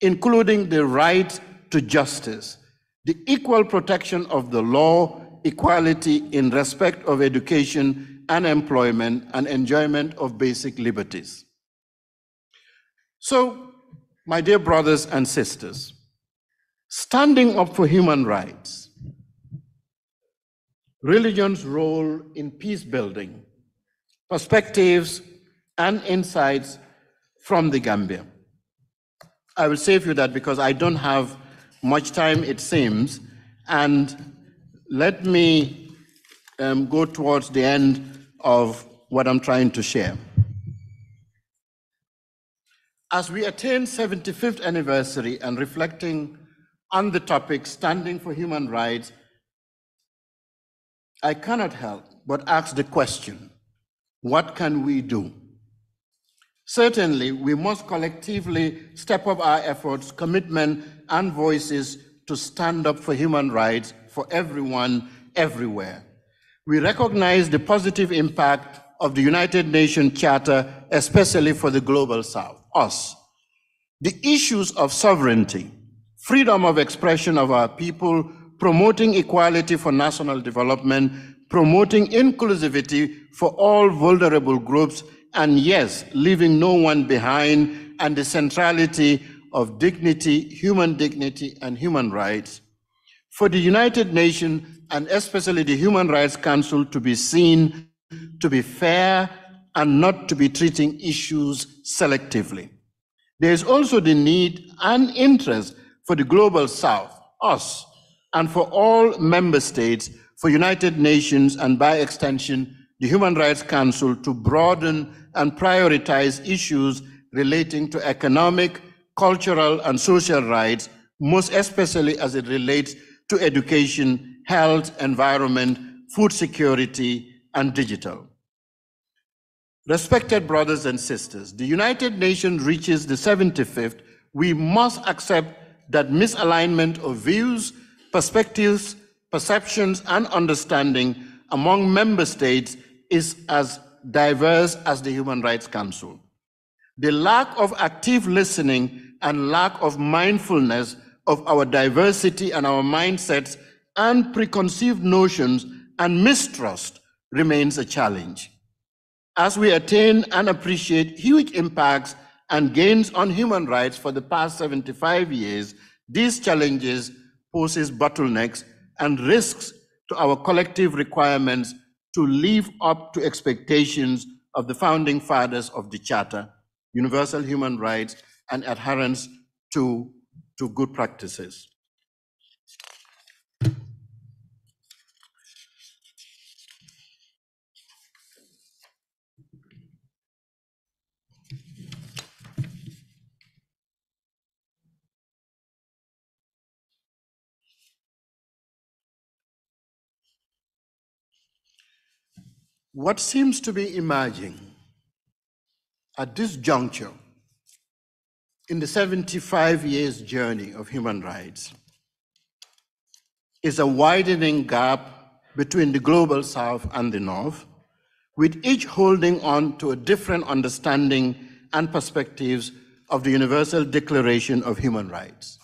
E: including the right to justice, the equal protection of the law, equality in respect of education and employment, and enjoyment of basic liberties. So, my dear brothers and sisters, standing up for human rights, religion's role in peace building, perspectives, and insights from the Gambia. I will save you that because I don't have much time, it seems. And let me um, go towards the end of what I'm trying to share. As we attain 75th anniversary and reflecting on the topic standing for human rights, I cannot help but ask the question, what can we do? Certainly, we must collectively step up our efforts, commitment, and voices to stand up for human rights for everyone, everywhere. We recognize the positive impact of the United Nations Charter, especially for the Global South, us. The issues of sovereignty, freedom of expression of our people, promoting equality for national development, promoting inclusivity for all vulnerable groups, and yes, leaving no one behind, and the centrality of dignity, human dignity, and human rights. For the United Nations, and especially the Human Rights Council, to be seen to be fair and not to be treating issues selectively. There is also the need and interest for the Global South, us, and for all member states, for United Nations, and by extension, the Human Rights Council to broaden and prioritize issues relating to economic, cultural, and social rights, most especially as it relates to education, health, environment, food security, and digital. Respected brothers and sisters, the United Nations reaches the 75th, we must accept that misalignment of views, perspectives, perceptions, and understanding among member states is as diverse as the Human Rights Council. The lack of active listening and lack of mindfulness of our diversity and our mindsets and preconceived notions and mistrust remains a challenge. As we attain and appreciate huge impacts and gains on human rights for the past 75 years, these challenges poses bottlenecks and risks to our collective requirements to live up to expectations of the founding fathers of the Charter, universal human rights, and adherence to, to good practices. What seems to be emerging at this juncture in the 75 years journey of human rights is a widening gap between the global south and the north, with each holding on to a different understanding and perspectives of the Universal Declaration of Human Rights.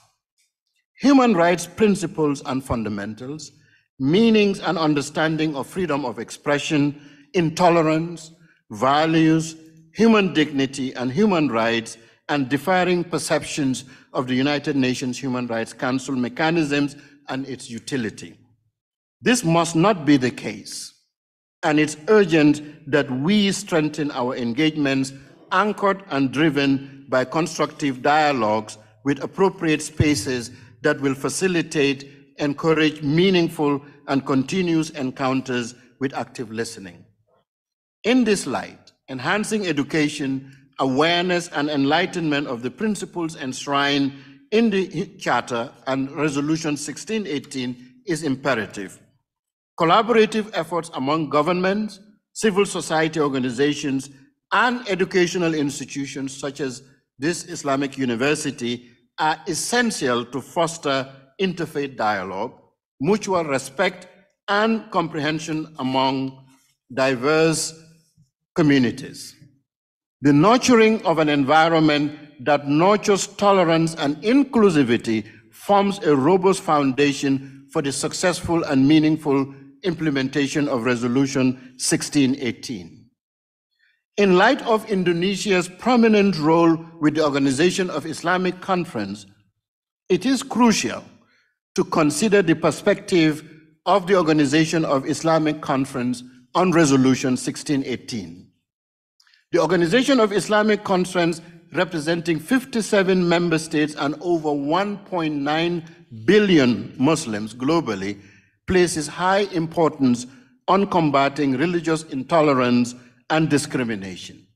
E: Human rights principles and fundamentals, meanings and understanding of freedom of expression, intolerance, values, human dignity, and human rights, and differing perceptions of the United Nations Human Rights Council mechanisms and its utility. This must not be the case, and it's urgent that we strengthen our engagements anchored and driven by constructive dialogues with appropriate spaces that will facilitate, encourage meaningful and continuous encounters with active listening. In this light, enhancing education, awareness, and enlightenment of the principles enshrined in the Charter and Resolution 1618 is imperative. Collaborative efforts among governments, civil society organizations, and educational institutions such as this Islamic University are essential to foster interfaith dialogue, mutual respect, and comprehension among diverse communities. The nurturing of an environment that nurtures tolerance and inclusivity forms a robust foundation for the successful and meaningful implementation of Resolution 1618. In light of Indonesia's prominent role with the Organization of Islamic Conference, it is crucial to consider the perspective of the Organization of Islamic Conference on Resolution 1618. The Organization of Islamic Conference, representing 57 member states and over 1.9 billion Muslims globally, places high importance on combating religious intolerance and discrimination.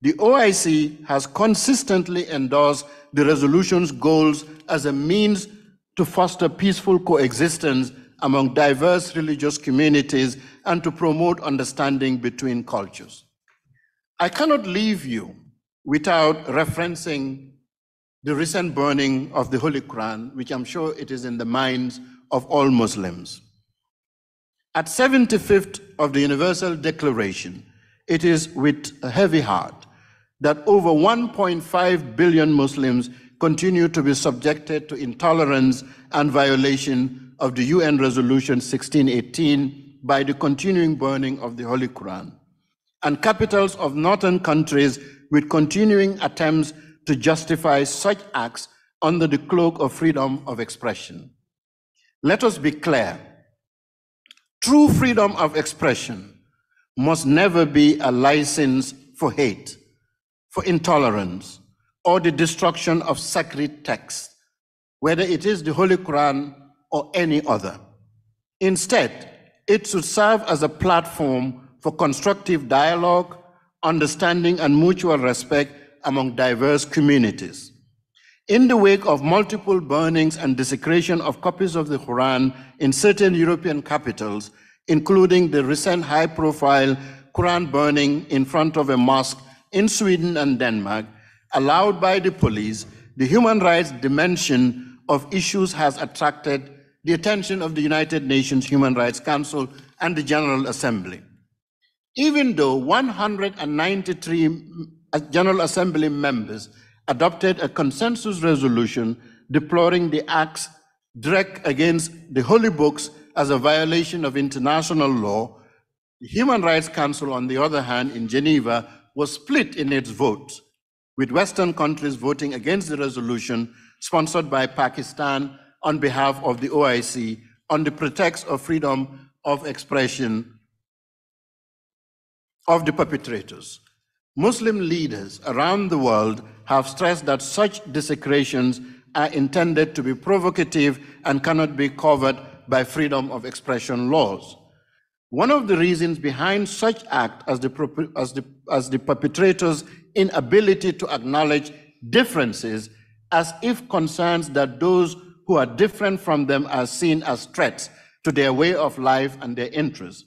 E: The OIC has consistently endorsed the resolution's goals as a means to foster peaceful coexistence among diverse religious communities and to promote understanding between cultures. I cannot leave you without referencing the recent burning of the Holy Quran, which I'm sure it is in the minds of all Muslims. At 75th of the Universal Declaration, it is with a heavy heart that over 1.5 billion Muslims continue to be subjected to intolerance and violation of the UN Resolution 1618 by the continuing burning of the Holy Quran, and capitals of northern countries with continuing attempts to justify such acts under the cloak of freedom of expression. Let us be clear. True freedom of expression must never be a license for hate, for intolerance, or the destruction of sacred texts, whether it is the Holy Quran or any other. Instead, it should serve as a platform for constructive dialogue, understanding, and mutual respect among diverse communities. In the wake of multiple burnings and desecration of copies of the Quran in certain European capitals, including the recent high profile Quran burning in front of a mosque in Sweden and Denmark, allowed by the police, the human rights dimension of issues has attracted the attention of the United Nations Human Rights Council and the General Assembly. Even though 193 uh, General Assembly members adopted a consensus resolution deploring the acts direct against the holy books as a violation of international law. The Human Rights Council, on the other hand, in Geneva, was split in its vote, with Western countries voting against the resolution sponsored by Pakistan on behalf of the OIC on the pretext of freedom of expression of the perpetrators. Muslim leaders around the world have stressed that such desecrations are intended to be provocative and cannot be covered by freedom of expression laws. One of the reasons behind such act as the, as the, as the perpetrator's inability to acknowledge differences as if concerns that those who are different from them are seen as threats to their way of life and their interests.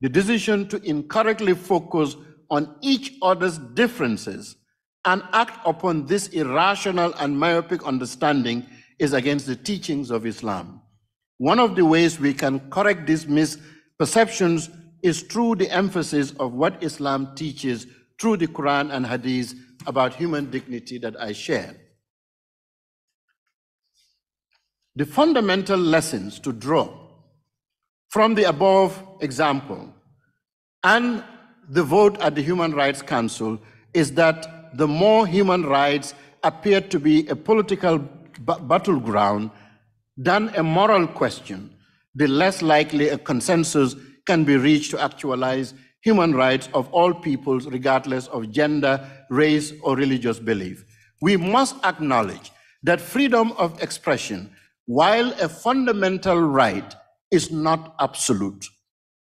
E: The decision to incorrectly focus on each other's differences and act upon this irrational and myopic understanding is against the teachings of Islam. One of the ways we can correct these misperceptions is through the emphasis of what Islam teaches through the Quran and Hadith about human dignity that I shared. The fundamental lessons to draw from the above example and the vote at the Human Rights Council is that the more human rights appear to be a political battleground than a moral question, the less likely a consensus can be reached to actualize human rights of all peoples, regardless of gender, race, or religious belief. We must acknowledge that freedom of expression, while a fundamental right, is not absolute.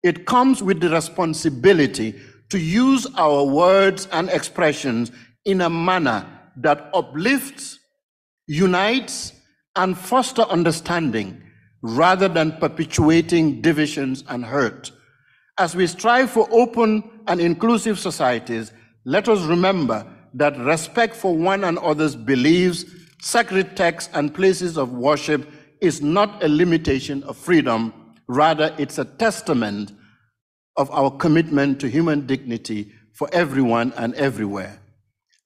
E: It comes with the responsibility to use our words and expressions in a manner that uplifts, unites, and foster understanding rather than perpetuating divisions and hurt. As we strive for open and inclusive societies, let us remember that respect for one another's beliefs, sacred texts, and places of worship is not a limitation of freedom, rather, it's a testament of our commitment to human dignity for everyone and everywhere.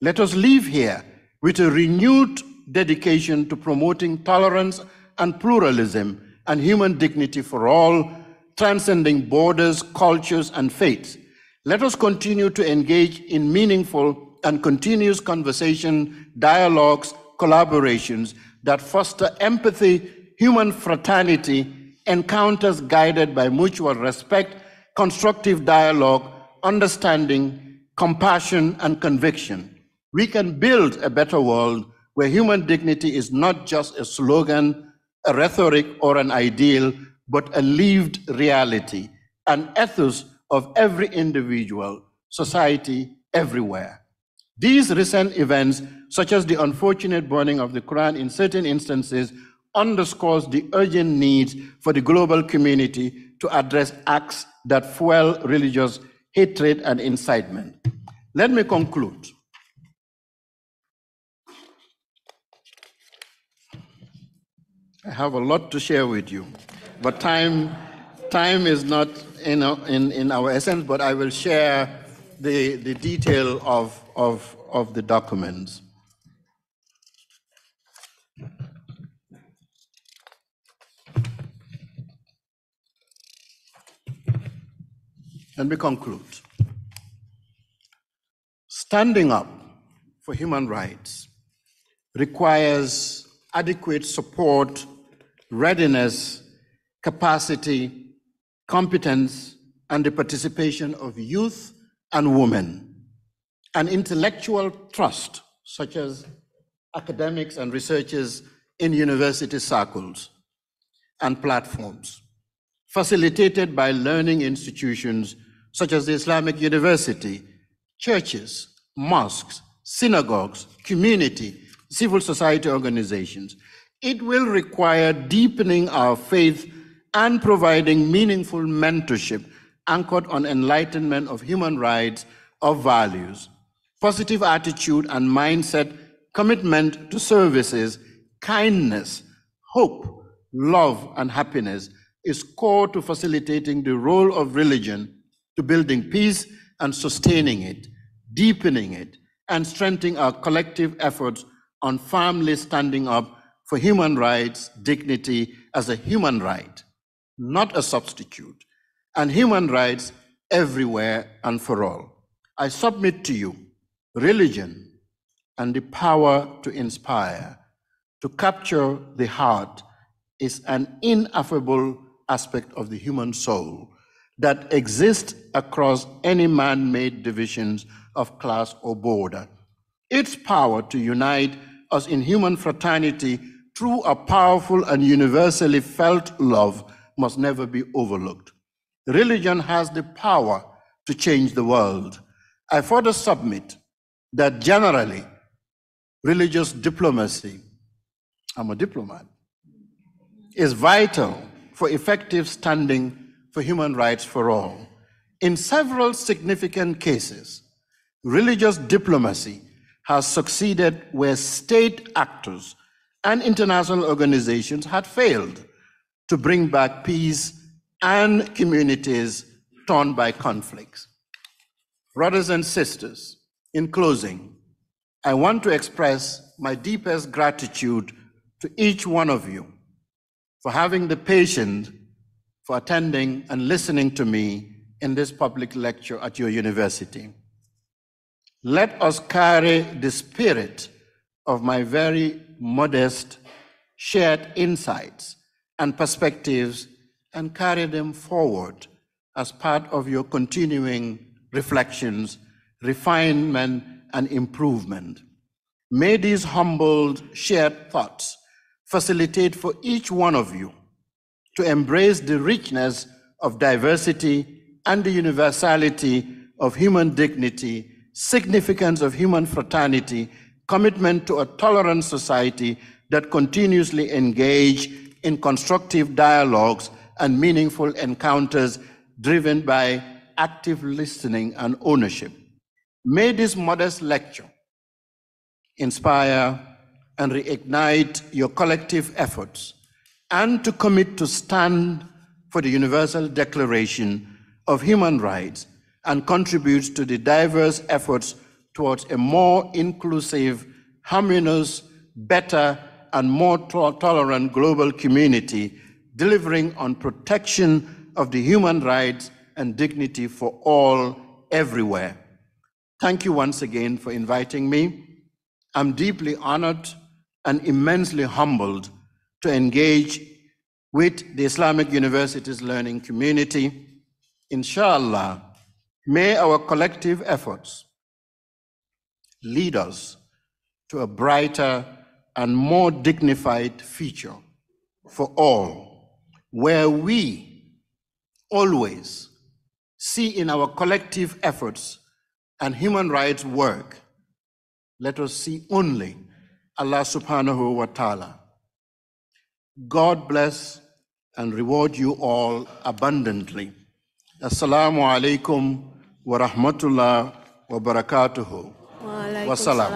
E: Let us leave here with a renewed dedication to promoting tolerance and pluralism and human dignity for all, transcending borders, cultures, and faiths. Let us continue to engage in meaningful and continuous conversation, dialogues, collaborations that foster empathy, human fraternity, encounters guided by mutual respect, constructive dialogue, understanding, compassion, and conviction. We can build a better world where human dignity is not just a slogan, a rhetoric, or an ideal, but a lived reality, an ethos of every individual, society, everywhere. These recent events, such as the unfortunate burning of the Quran in certain instances, underscores the urgent need for the global community to address acts that fuel religious hatred and incitement. Let me conclude. I have a lot to share with you, but time, time is not in, in, in our essence, but I will share the, the detail of, of, of the documents. Let me conclude. Standing up for human rights requires adequate support readiness, capacity, competence, and the participation of youth and women, and intellectual trust, such as academics and researchers in university circles and platforms, facilitated by learning institutions such as the Islamic University, churches, mosques, synagogues, community, civil society organizations, it will require deepening our faith and providing meaningful mentorship anchored on enlightenment of human rights of values, positive attitude and mindset, commitment to services, kindness, hope, love, and happiness is core to facilitating the role of religion to building peace and sustaining it, deepening it, and strengthening our collective efforts on firmly standing up for human rights, dignity as a human right, not a substitute, and human rights everywhere and for all. I submit to you religion and the power to inspire, to capture the heart, is an ineffable aspect of the human soul that exists across any man made divisions of class or border. Its power to unite us in human fraternity through a powerful and universally felt love must never be overlooked. Religion has the power to change the world. I further submit that generally, religious diplomacy, I'm a diplomat, is vital for effective standing for human rights for all. In several significant cases, religious diplomacy has succeeded where state actors and international organizations had failed to bring back peace and communities torn by conflicts. Brothers and sisters, in closing, I want to express my deepest gratitude to each one of you for having the patience for attending and listening to me in this public lecture at your university. Let us carry the spirit of my very modest shared insights and perspectives and carry them forward as part of your continuing reflections, refinement, and improvement. May these humbled, shared thoughts facilitate for each one of you to embrace the richness of diversity and the universality of human dignity, significance of human fraternity, commitment to a tolerant society that continuously engage in constructive dialogues and meaningful encounters driven by active listening and ownership. May this modest lecture inspire and reignite your collective efforts and to commit to stand for the Universal Declaration of Human Rights and contribute to the diverse efforts towards a more inclusive, harmonious, better, and more to tolerant global community, delivering on protection of the human rights and dignity for all everywhere. Thank you once again for inviting me. I'm deeply honored and immensely humbled to engage with the Islamic University's learning community. Inshallah, may our collective efforts lead us to a brighter and more dignified future for all, where we always see in our collective efforts and human rights work, let us see only Allah subhanahu wa ta'ala. God bless and reward you all abundantly. Assalamu alaikum wa rahmatullah wa barakatuhu. Wassalam.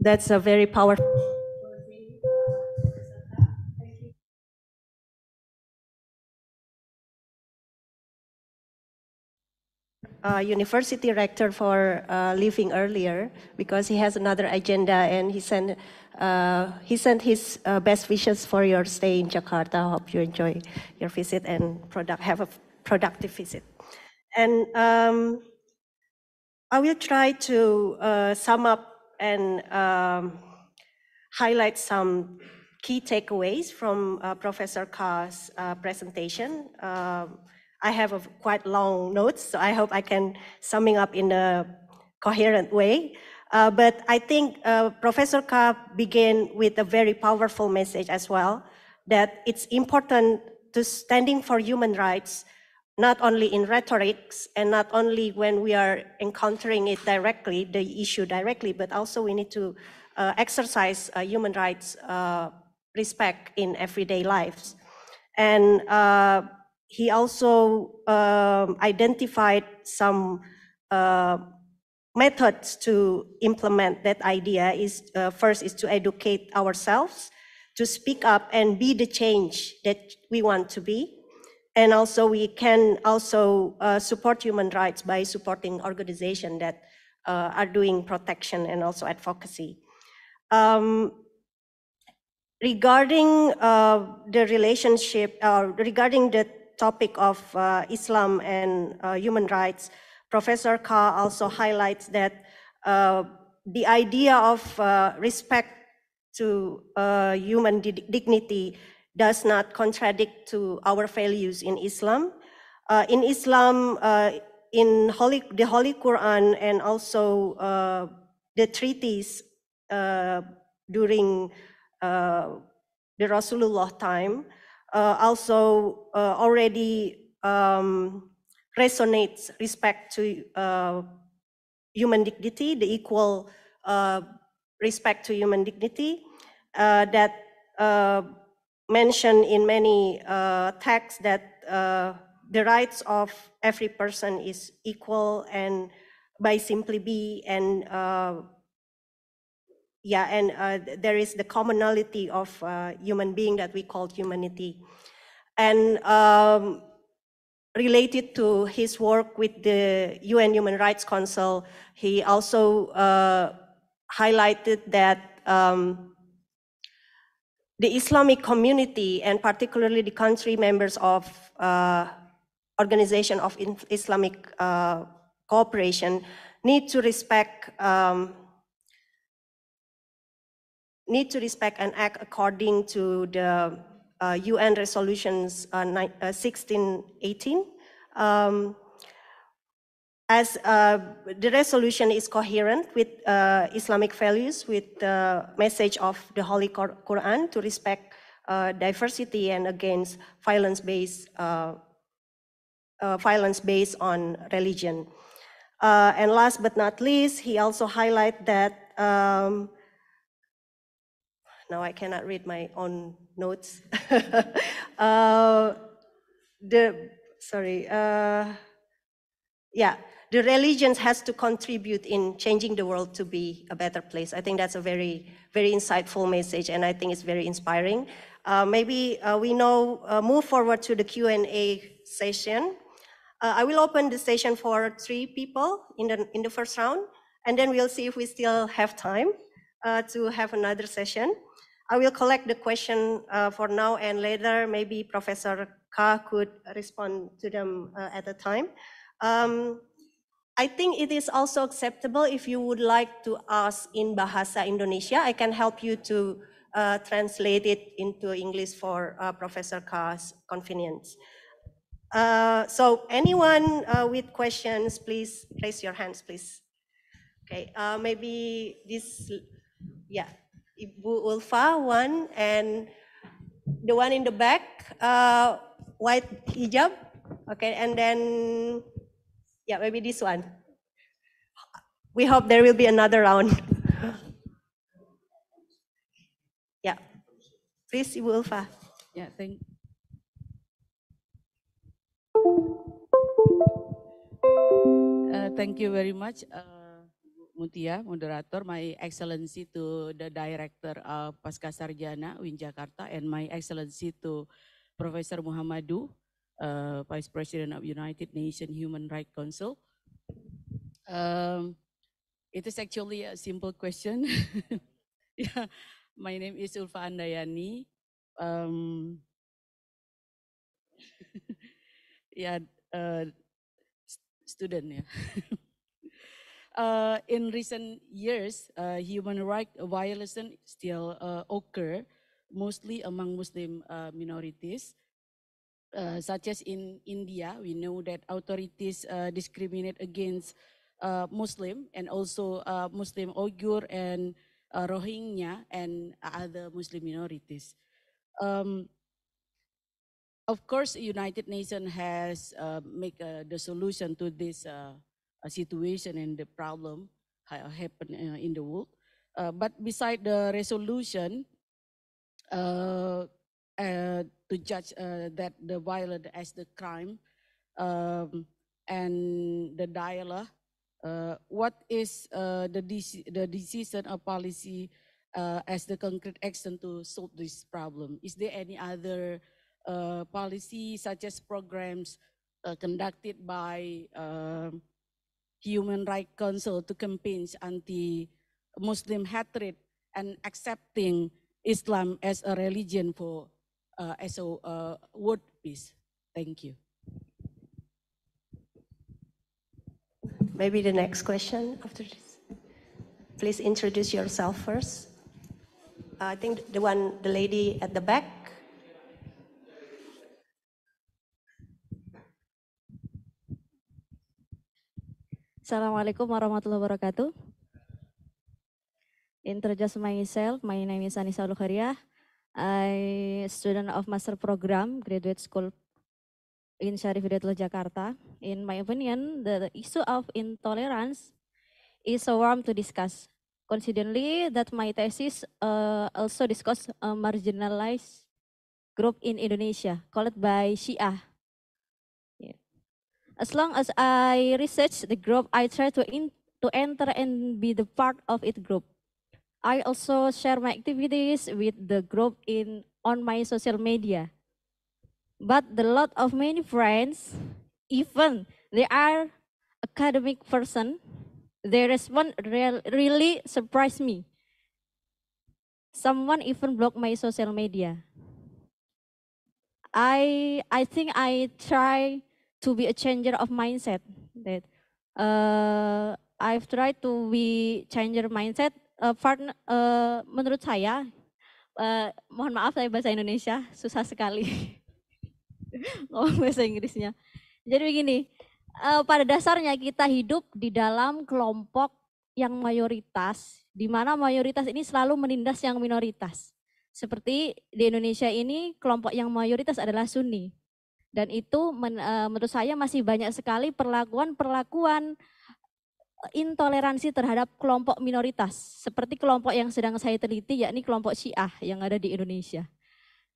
D: That's a very powerful. Uh, university rector for uh, leaving earlier because he has another agenda and he sent uh, he sent his uh, best wishes for your stay in Jakarta. I hope you enjoy your visit and product, have a productive visit. And um, I will try to uh, sum up and um, highlight some key takeaways from uh, Professor Kah's uh, presentation. Um, I have a quite long notes, so I hope I can summing up in a coherent way. Uh, but I think uh, Professor Kah began with a very powerful message as well, that it's important to standing for human rights, not only in rhetorics and not only when we are encountering it directly, the issue directly, but also we need to uh, exercise uh, human rights uh, respect in everyday lives. And uh, he also um, identified some uh, methods to implement that idea is uh, first is to educate ourselves to speak up and be the change that we want to be and also we can also uh, support human rights by supporting organizations that uh, are doing protection and also advocacy. Um, regarding uh, the relationship uh, regarding the topic of uh, Islam and uh, human rights, Professor Kah also highlights that the idea of respect to human di dignity does not contradict to our values in Islam. Uh, in Islam, in Holy, the Holy Quran and also the treaties during the Rasulullah time, uh, also uh, already um, resonates respect to uh, human dignity, the equal respect to human dignity, that mentioned in many uh, texts that uh, the rights of every person is equal and by simply be and uh, yeah, and uh, there is the commonality of uh, human being that we call humanity. And um, related to his work with the UN Human Rights Council, he also uh, highlighted that um, the Islamic community and particularly the country members of uh, Organization of Islamic uh, Cooperation need to respect um, need to respect and act according to the uh, UN resolutions uh, 1618. Uh, um, as uh, the resolution is coherent with uh, Islamic values, with the message of the Holy Quran to respect uh, diversity and against violence based violence based on religion. and last but not least, he also highlight that um, now I cannot read my own notes. uh, the sorry, uh, yeah, the religions has to contribute in changing the world to be a better place. I think that's a very very insightful message, and I think it's very inspiring. Uh, maybe uh, we now uh, move forward to the Q and A session. Uh, I will open the session for three people in the in the first round, and then we'll see if we still have time to have another session. I will collect the question uh, for now and later maybe Professor Kah could respond to them uh, at a time. Um, I think it is also acceptable if you would like to ask in Bahasa Indonesia. I can help you to uh, translate it into English for uh, Professor Kah's convenience. Uh, so anyone uh, with questions, please raise your hands, please. Okay, maybe this, yeah. Ibu Ulfa, one, and the one in the back, uh, white hijab. Okay, and then, yeah, maybe this one. We hope there will be another round. yeah, please, Ibu Ulfa.
F: Yeah, thank. Uh, thank you very much. Uh, Mutia, moderator, my excellency to the director of Pasca Sarjana Win Jakarta, and my excellency to Professor Muhammadu, uh, Vice President of United Nations Human Rights Council. Um, it is actually a simple question. yeah, my name is Ulfa Andayani. Um, yeah, uh, student, yeah. uh, in recent years, uh, human rights violations still uh, occur, mostly among Muslim uh, minorities. Uh, such as in India, we know that authorities uh, discriminate against Muslim and also Muslim Uyghur and Rohingya and other Muslim minorities. Um, of course, United Nations has uh, make uh, the solution to this uh, situation and the problem happen uh, in the world. Uh, but beside the resolution, uh, to judge that the violence as the crime um, and the dialogue, what is the, the decision or policy as the concrete action to solve this problem? Is there any other uh, policy such as programs uh, conducted by um, Human Rights Council to campaign anti-Muslim hatred and accepting Islam as a religion for uh, as a uh, world peace. Thank you.
D: Maybe the next question after this. Please introduce yourself first. Uh, I think the one, the lady at the back.
G: Assalamualaikum warahmatullahi wabarakatuh. Introduce myself, my name is Anissa Lukharia. I student of master program, graduate school in Syarif Hidayatullah Jakarta. In my opinion, the, issue of intolerance is so warm to discuss. Coincidentally, that my thesis uh, also discuss uh, marginalized group in Indonesia called by Shia. As long as I research the group, I try to in, to enter and be the part of it group. I also share my activities with the group in on my social media. But the lot of many friends, even they are academic person, their response real, really surprised me. Someone even blocked my social media. I I think I try to be a changer of mindset. That uh, I've tried to be changer mindset. Uh, partner, uh, menurut saya, uh, mohon maaf saya bahasa Indonesia susah sekali ngomong bahasa Inggrisnya. Jadi begini, uh, pada dasarnya kita hidup di dalam kelompok yang mayoritas, di mana mayoritas ini selalu menindas yang minoritas. Seperti di Indonesia ini kelompok yang mayoritas adalah Sunni. Dan itu men, uh, menurut saya masih banyak sekali perlakuan-perlakuan intoleransi terhadap kelompok minoritas. Seperti kelompok yang sedang saya teliti yakni kelompok Syiah yang ada di Indonesia.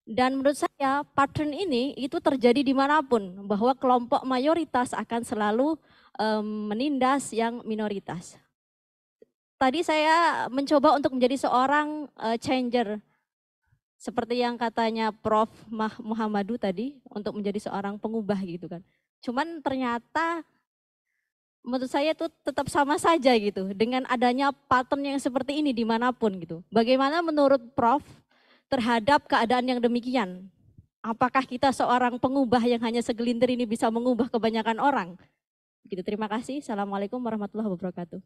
G: Dan menurut saya pattern ini itu terjadi di mana pun bahwa kelompok mayoritas akan selalu um, menindas yang minoritas. Tadi saya mencoba untuk menjadi seorang uh, changer seperti yang katanya Prof. Muhammadu tadi untuk menjadi seorang pengubah gitu kan. Cuman ternyata menurut saya itu tetap sama saja gitu dengan adanya pattern yang seperti ini di mana pun gitu. Bagaimana menurut Prof terhadap keadaan yang demikian? Apakah kita seorang pengubah yang hanya segelintir ini bisa mengubah kebanyakan orang? Gitu, terima kasih. Assalamualaikum warahmatullahi wabarakatuh.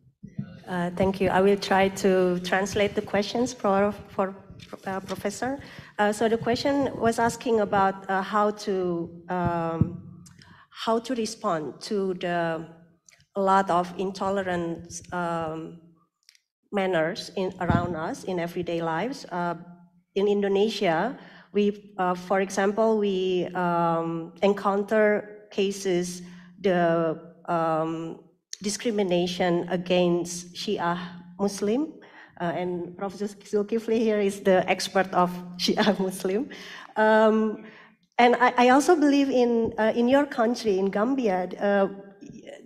D: Uh, thank you. I will try to translate the questions for, for uh, Professor. Uh, so the question was asking about uh, how to um, how to respond to the a lot of intolerant um, manners in, around us in everyday lives. Uh, in Indonesia, we, uh, for example, we um, encounter cases the um, discrimination against Shia Muslim, uh, and Professor Zulkifli here is the expert of Shia Muslim. Um, and I, I, also believe in uh, in your country, in Gambia, uh,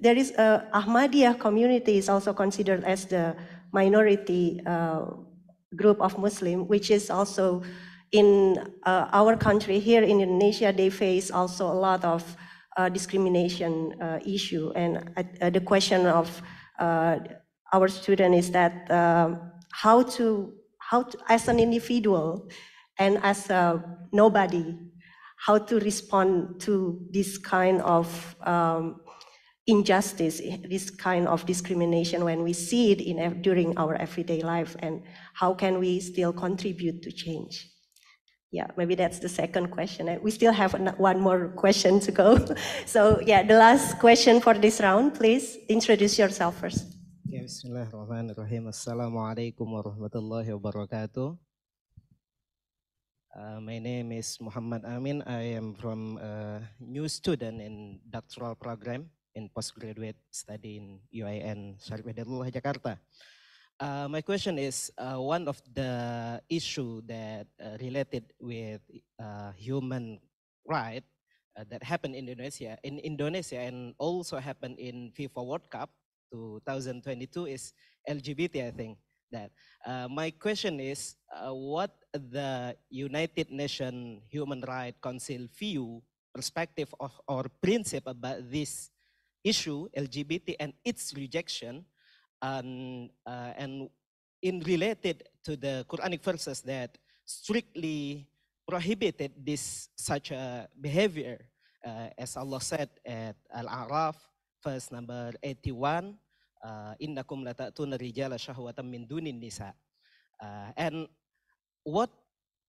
D: there is a Ahmadiyya community is also considered as the minority uh, group of Muslim, which is also in uh, our country here in Indonesia, they face also a lot of uh, discrimination uh, issue. And uh, the question of uh, our student is that um, how to, how to, as an individual and as a nobody, how to respond to this kind of um, injustice, this kind of discrimination when we see it in, during our everyday life, and how can we still contribute to change? Yeah, maybe that's the second question. We still have one more question to go. so yeah, the last question for this round, please introduce yourself first.
H: Ya, Bismillahirrahmanirrahim. Assalamualaikum warahmatullahi wabarakatuh. Uh, my name is Muhammad Amin. I am from a new student in doctoral program in postgraduate study in UIN Syarif Hidayatullah Jakarta. Uh, my question is uh, one of the issue that uh, related with uh, human right uh, that happened in Indonesia, in Indonesia and also happened in FIFA World Cup 2022 is LGBT, I think that. Uh, my question is what the United Nations Human Rights Council view perspective of, or principle about this issue, LGBT and its rejection, and, uh, and in related to the Quranic verses that strictly prohibited this such a behavior, uh, as Allah said at Al-A'raf, verse number 81, uh, innakum lata'tuna rijala shahwatan min dunin nisa. Uh, and what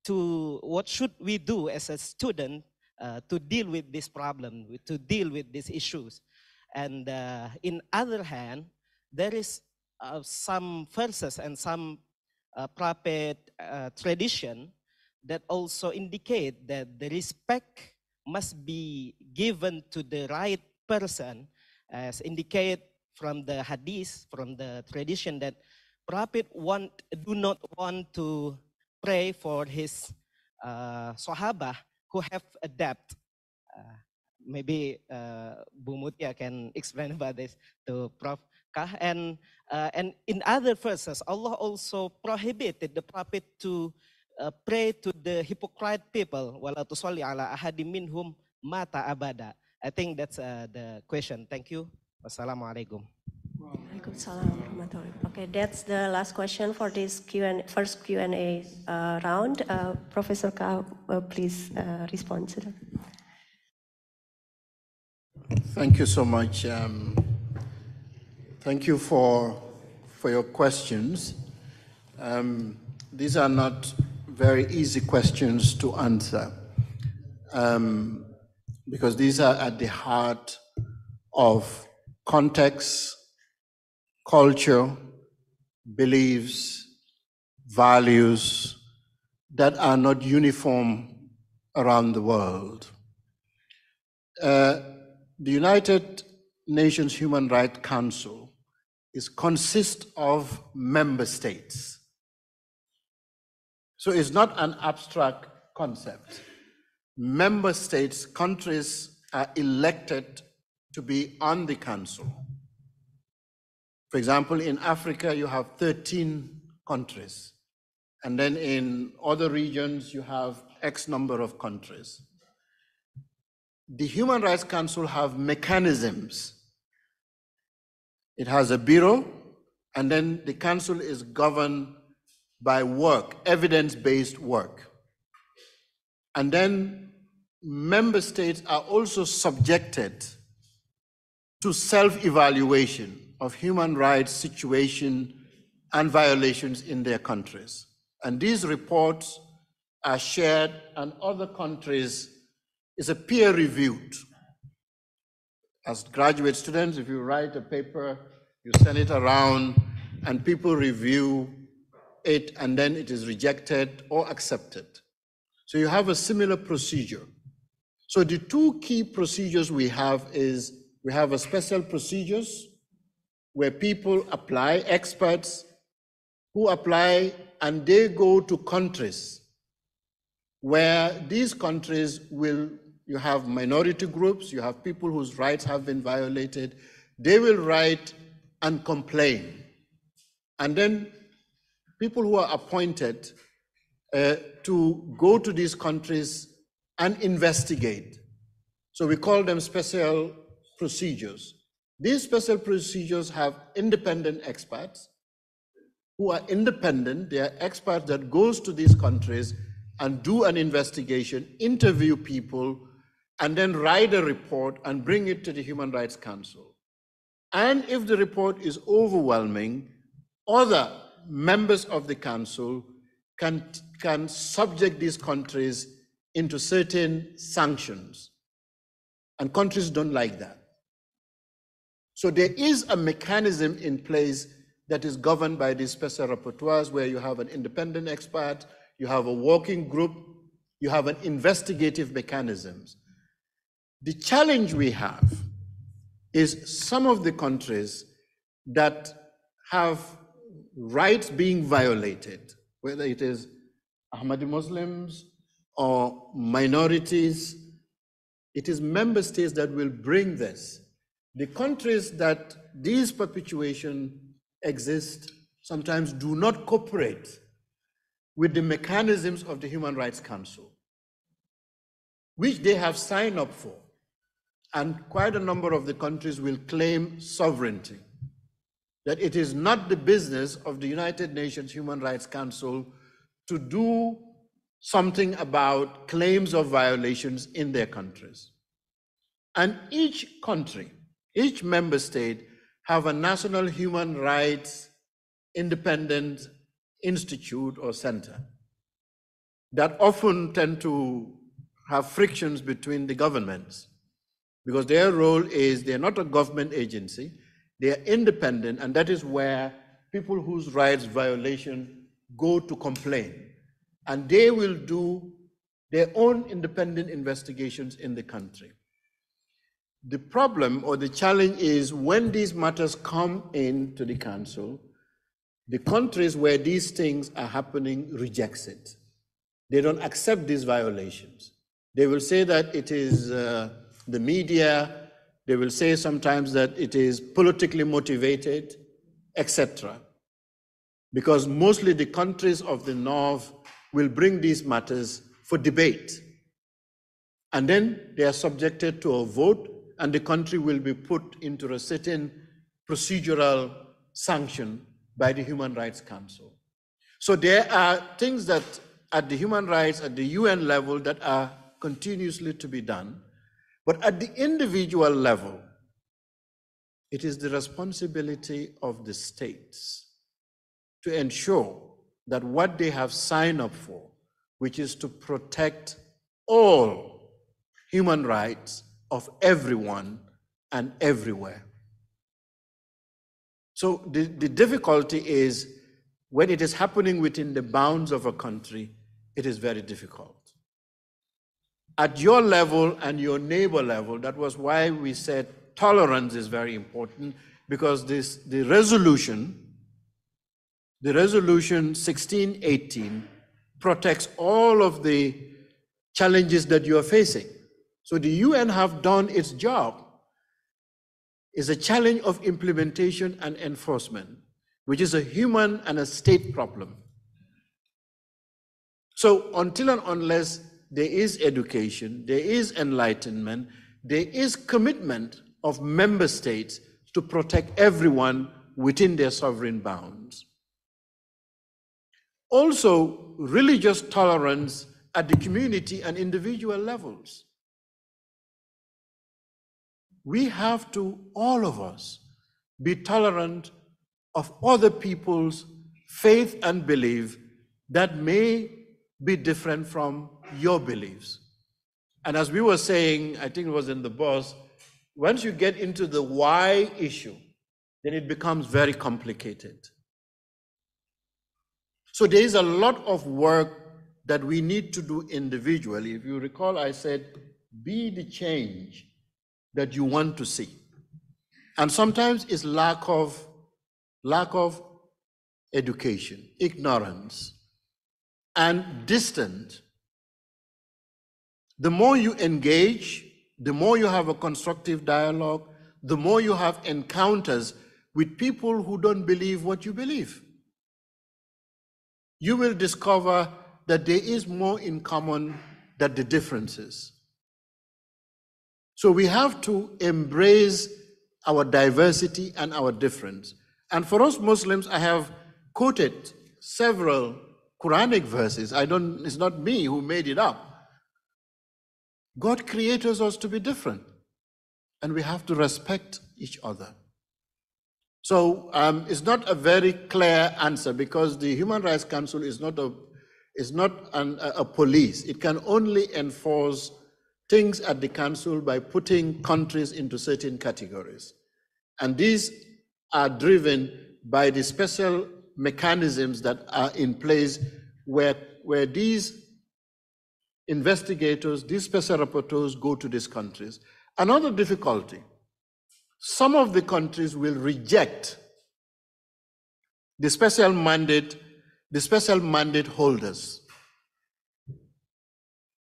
H: to what should we do as a student uh, to deal with this problem, to deal with these issues? And uh, in other hand, there is uh, some verses and some uh, prophet uh, tradition that also indicate that the respect must be given to the right person as indicate from the hadith, from the tradition that prophet want, do not want to pray for his uh, Sahabah who have a debt. Uh, maybe uh, Bu Mutia can explain about this to Prof. Kah. And, uh, and in other verses, Allah also prohibited the Prophet to uh, pray to the hypocrite people. Wala tusalli ala ahadi minhum mata abada. I think that's uh, the question. Thank you. Wassalamualaikum.
D: Okay, that's the last question for this Q&A, first Q&A uh, round. Uh, Professor Kah, uh, please uh, respond to that.
E: Thank you so much. Um, thank you for, for your questions. Um, these are not very easy questions to answer um, because these are at the heart of context, culture, beliefs, values that are not uniform around the world. Uh, the United Nations Human Rights Council is consists of member states. So it's not an abstract concept. Member states, countries are elected to be on the council. For example, in Africa, you have 13 countries. And then in other regions, you have X number of countries. The Human Rights Council have mechanisms. It has a bureau, and then the council is governed by work, evidence-based work. And then member states are also subjected to self-evaluation of human rights situation and violations in their countries. And these reports are shared and other countries is a peer reviewed. As graduate students, if you write a paper, you send it around and people review it and then it is rejected or accepted. So you have a similar procedure. So the two key procedures we have is we have a special procedures where people apply, experts who apply, and they go to countries where these countries will, you have minority groups, you have people whose rights have been violated, they will write and complain. And then people who are appointed uh, to go to these countries and investigate. So we call them special procedures. These special procedures have independent experts who are independent. They are experts that goes to these countries and do an investigation, interview people, and then write a report and bring it to the Human Rights Council. And if the report is overwhelming, other members of the council can, can subject these countries into certain sanctions. And countries don't like that. So there is a mechanism in place that is governed by these special rapporteurs where you have an independent expert, you have a working group, you have an investigative mechanisms. The challenge we have is some of the countries that have rights being violated, whether it is Ahmadi Muslims or minorities, it is member states that will bring this the countries that these perpetuation exist sometimes do not cooperate with the mechanisms of the Human Rights Council, which they have signed up for. And quite a number of the countries will claim sovereignty, that it is not the business of the United Nations Human Rights Council to do something about claims of violations in their countries. And each country each member state have a national human rights independent institute or center that often tend to have frictions between the governments because their role is they're not a government agency, they're independent, and that is where people whose rights violation go to complain. And they will do their own independent investigations in the country. The problem or the challenge is when these matters come into the council, the countries where these things are happening rejects it. they don't accept these violations. They will say that it is uh, the media, they will say sometimes that it is politically motivated, etc. Because mostly the countries of the North will bring these matters for debate. And then they are subjected to a vote, and the country will be put into a certain procedural sanction by the Human Rights Council. So there are things that at the human rights, at the UN level, that are continuously to be done. But at the individual level, it is the responsibility of the states to ensure that what they have signed up for, which is to protect all human rights of everyone and everywhere. So the, the difficulty is when it is happening within the bounds of a country, it is very difficult. At your level and your neighbor level, that was why we said tolerance is very important because this the resolution, the resolution 1618 protects all of the challenges that you are facing. So the UN have done its job. It's a challenge of implementation and enforcement, which is a human and a state problem. So until and unless there is education, there is enlightenment, there is commitment of member states to protect everyone within their sovereign bounds. Also, religious tolerance at the community and individual levels. We have to, all of us, be tolerant of other people's faith and belief that may be different from your beliefs. And as we were saying, I think it was in the bus, once you get into the why issue, then it becomes very complicated. So there is a lot of work that we need to do individually. If you recall, I said, be the change that you want to see. And sometimes it's lack of lack of education, ignorance, and distant the more you engage, the more you have a constructive dialogue, the more you have encounters with people who don't believe what you believe. You will discover that there is more in common than the differences. So we have to embrace our diversity and our difference. And for us Muslims, I have quoted several Quranic verses. I don't, it's not me who made it up. God created us to be different, and we have to respect each other. So um, it's not a very clear answer because the Human Rights Council is not a is not an, a police. It can only enforce things at the council by putting countries into certain categories, and these are driven by the special mechanisms that are in place where where these investigators, these special rapporteurs go to these countries. Another difficulty, some of the countries will reject the special mandate, the special mandate holders.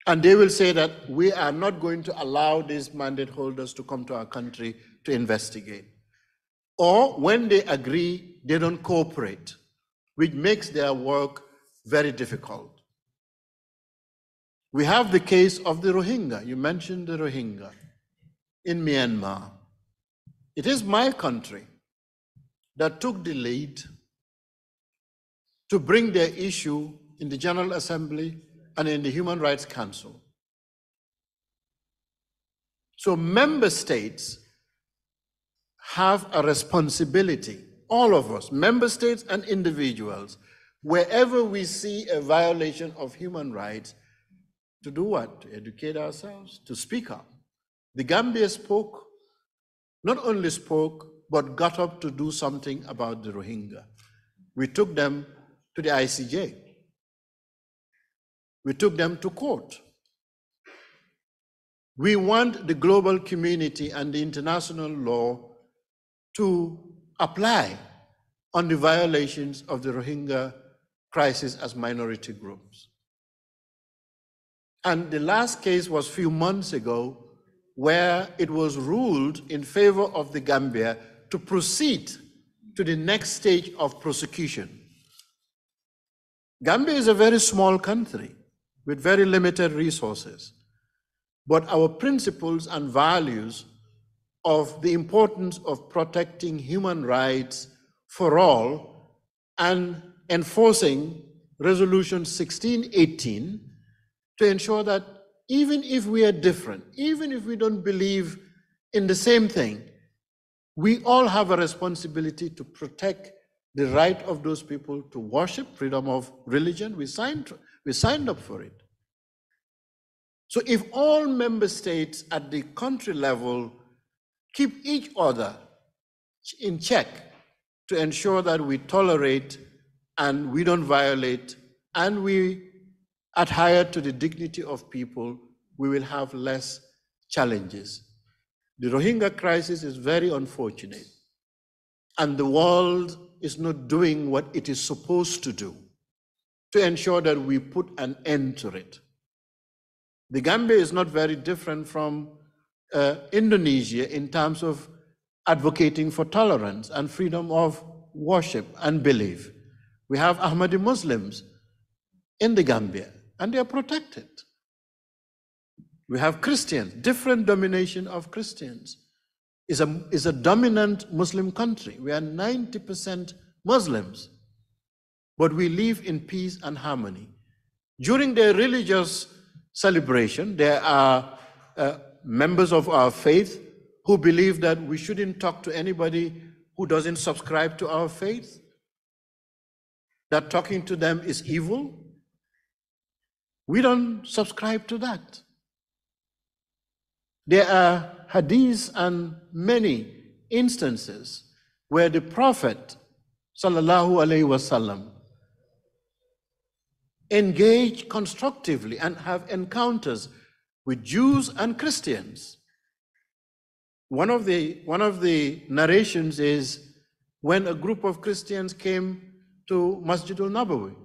E: And they will say that we are not going to allow these mandate holders to come to our country to investigate. Or when they agree, they don't cooperate, which makes their work very difficult. We have the case of the Rohingya. You mentioned the Rohingya in Myanmar. It is my country that took the lead to bring their issue in the General Assembly and in the Human Rights Council. So member states have a responsibility, all of us, member states and individuals, wherever we see a violation of human rights, to do what? To educate ourselves, to speak up. The Gambia spoke, not only spoke, but got up to do something about the Rohingya. We took them to the ICJ. We took them to court. We want the global community and the international law to apply on the violations of the Rohingya crisis as minority groups. And the last case was a few months ago where it was ruled in favor of the Gambia to proceed to the next stage of prosecution. Gambia is a very small country with very limited resources, but our principles and values of the importance of protecting human rights for all and enforcing Resolution 1618 to ensure that even if we are different, even if we don't believe in the same thing, we all have a responsibility to protect the right of those people to worship, freedom of religion. We signed, we signed up for it. So if all member states at the country level keep each other in check to ensure that we tolerate and we don't violate and we adhere to the dignity of people, we will have less challenges. The Rohingya crisis is very unfortunate, and the world is not doing what it is supposed to do to ensure that we put an end to it. The Gambia is not very different from uh, Indonesia in terms of advocating for tolerance and freedom of worship and belief. We have Ahmadi Muslims in the Gambia and they are protected. We have Christians, different domination of Christians. Is a, is a dominant Muslim country. We are 90% Muslims, but we live in peace and harmony. During their religious celebration, there are uh, members of our faith who believe that we shouldn't talk to anybody who doesn't subscribe to our faith, that talking to them is evil, we don't subscribe to that. There are hadiths and many instances where the Prophet sallallahu alaihi wasallam engage constructively and have encounters with Jews and Christians. One of the, one of the narrations is when a group of Christians came to Masjid al-Nabawi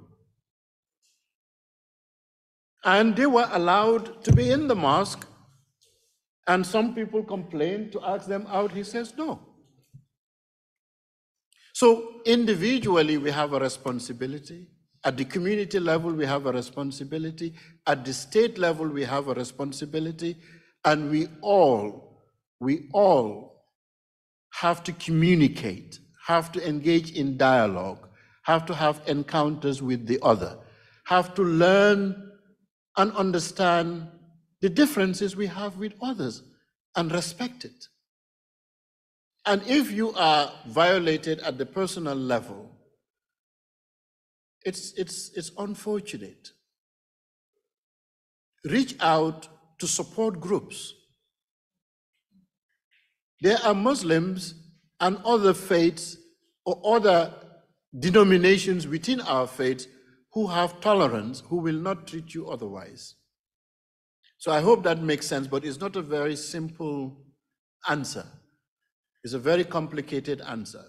E: and they were allowed to be in the mosque. And some people complained to ask them out. He says, no. So individually, we have a responsibility. At the community level, we have a responsibility. At the state level, we have a responsibility. And we all, we all have to communicate, have to engage in dialogue, have to have encounters with the other, have to learn and understand the differences we have with others and respect it. And if you are violated at the personal level, it's, it's, it's unfortunate. Reach out to support groups. There are Muslims and other faiths or other denominations within our faith who have tolerance, who will not treat you otherwise. So I hope that makes sense, but it's not a very simple answer. It's a very complicated answer.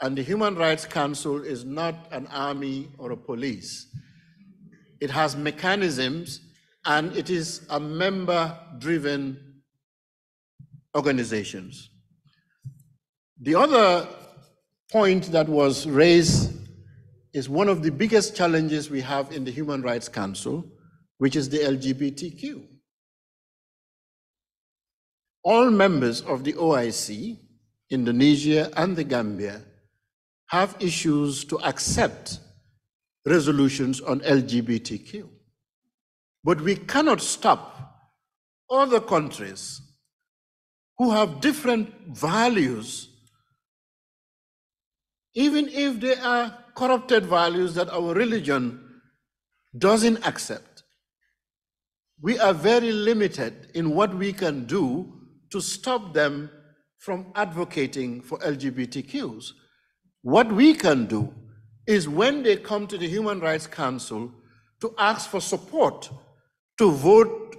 E: And the Human Rights Council is not an army or a police. It has mechanisms and it is a member driven organizations. The other point that was raised is one of the biggest challenges we have in the Human Rights Council, which is the LGBTQ. All members of the OIC, Indonesia and the Gambia, have issues to accept resolutions on LGBTQ. But we cannot stop other countries who have different values, even if they are corrupted values that our religion doesn't accept. We are very limited in what we can do to stop them from advocating for LGBTQs. What we can do is when they come to the Human Rights Council to ask for support to vote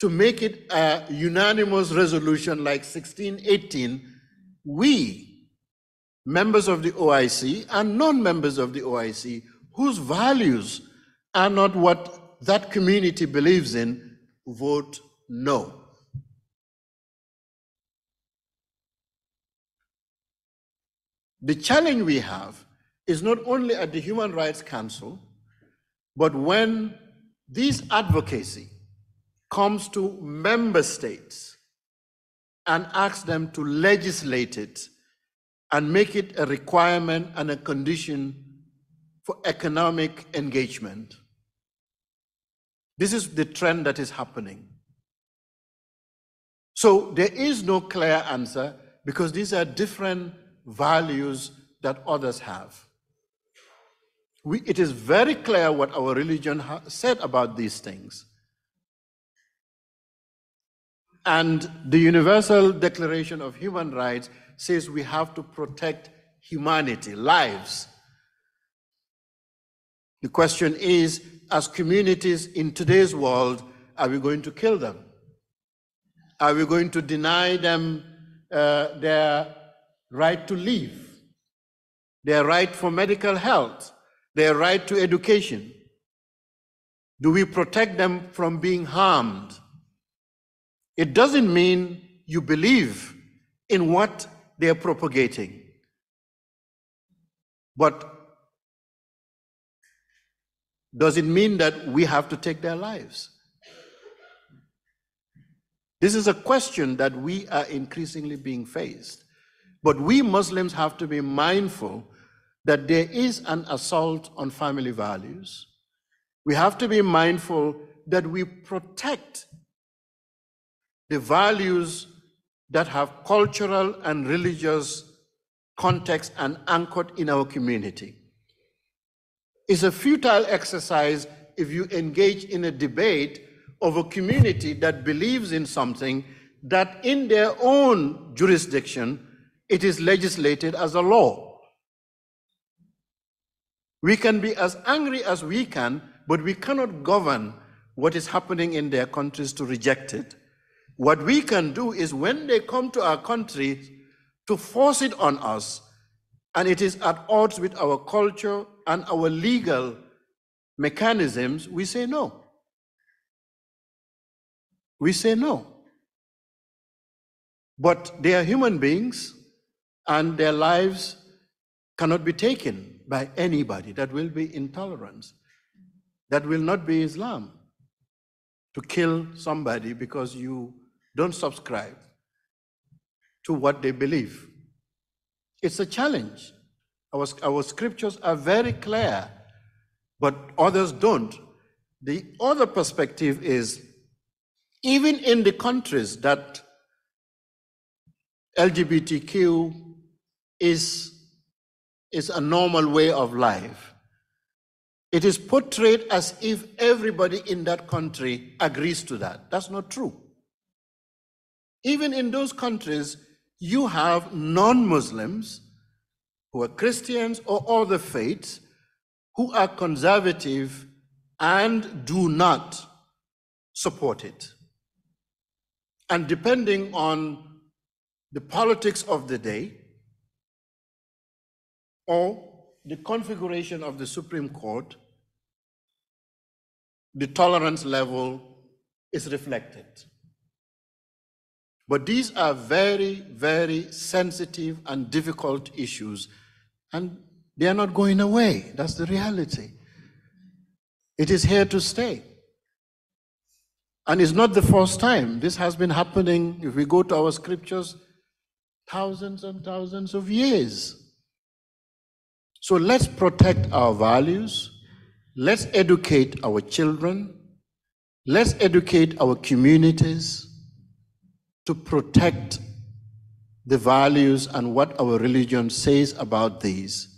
E: to make it a unanimous resolution like 1618, we members of the OIC and non-members of the OIC whose values are not what that community believes in, vote no. The challenge we have is not only at the Human Rights Council, but when this advocacy comes to member states and asks them to legislate it and make it a requirement and a condition for economic engagement. This is the trend that is happening. So there is no clear answer because these are different values that others have. We, it is very clear what our religion said about these things. And the Universal Declaration of Human Rights says we have to protect humanity, lives. The question is, as communities in today's world, are we going to kill them? Are we going to deny them uh, their right to live, their right for medical health, their right to education? Do we protect them from being harmed? It doesn't mean you believe in what they're propagating. But does it mean that we have to take their lives? This is a question that we are increasingly being faced. But we Muslims have to be mindful that there is an assault on family values. We have to be mindful that we protect the values that have cultural and religious context and anchored in our community. It's a futile exercise if you engage in a debate of a community that believes in something that in their own jurisdiction it is legislated as a law. We can be as angry as we can, but we cannot govern what is happening in their countries to reject it. What we can do is when they come to our country to force it on us, and it is at odds with our culture and our legal mechanisms, we say no. We say no. But they are human beings, and their lives cannot be taken by anybody. That will be intolerance. That will not be Islam. To kill somebody because you don't subscribe to what they believe. It's a challenge. Our, our scriptures are very clear, but others don't. The other perspective is even in the countries that LGBTQ is, is a normal way of life, it is portrayed as if everybody in that country agrees to that. That's not true. Even in those countries, you have non Muslims who are Christians or other faiths who are conservative and do not support it. And depending on the politics of the day or the configuration of the Supreme Court, the tolerance level is reflected. But these are very, very sensitive and difficult issues, and they are not going away. That's the reality. It is here to stay. And it's not the first time. This has been happening, if we go to our scriptures, thousands and thousands of years. So let's protect our values. Let's educate our children. Let's educate our communities to protect the values and what our religion says about these.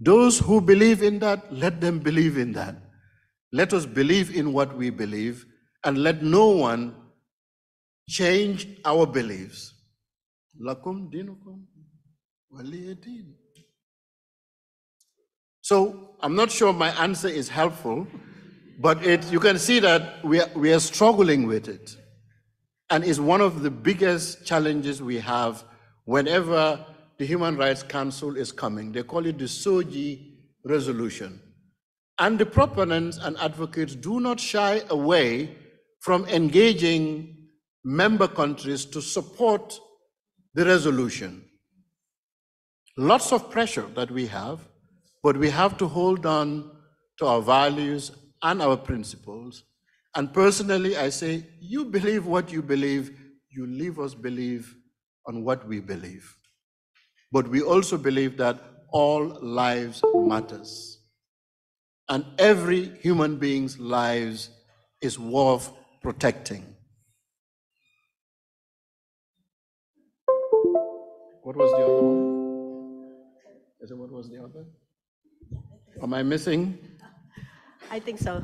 E: Those who believe in that, let them believe in that. Let us believe in what we believe and let no one change our beliefs. So I'm not sure my answer is helpful, but it, you can see that we are, we are struggling with it and is one of the biggest challenges we have whenever the Human Rights Council is coming. They call it the SOGI resolution. And the proponents and advocates do not shy away from engaging member countries to support the resolution. Lots of pressure that we have, but we have to hold on to our values and our principles. And personally, I say, you believe what you believe, you leave us believe on what we believe. But we also believe that all lives matters. And every human being's lives is worth protecting. What was the other one? Is it what was the other? Am I missing?
D: I think so.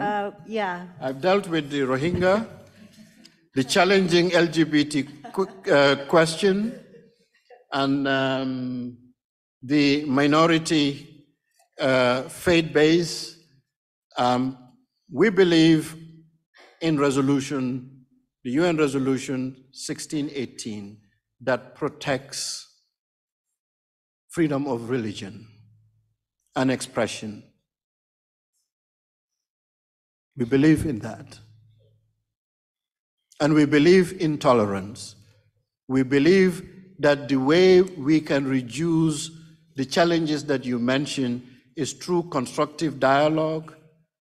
D: Uh, yeah.
E: I've dealt with the Rohingya, the challenging LGBT uh, question, and um, the minority uh, faith base. Um, we believe in resolution, the UN resolution 1618, that protects freedom of religion and expression. We believe in that. And we believe in tolerance. We believe that the way we can reduce the challenges that you mentioned is through constructive dialogue,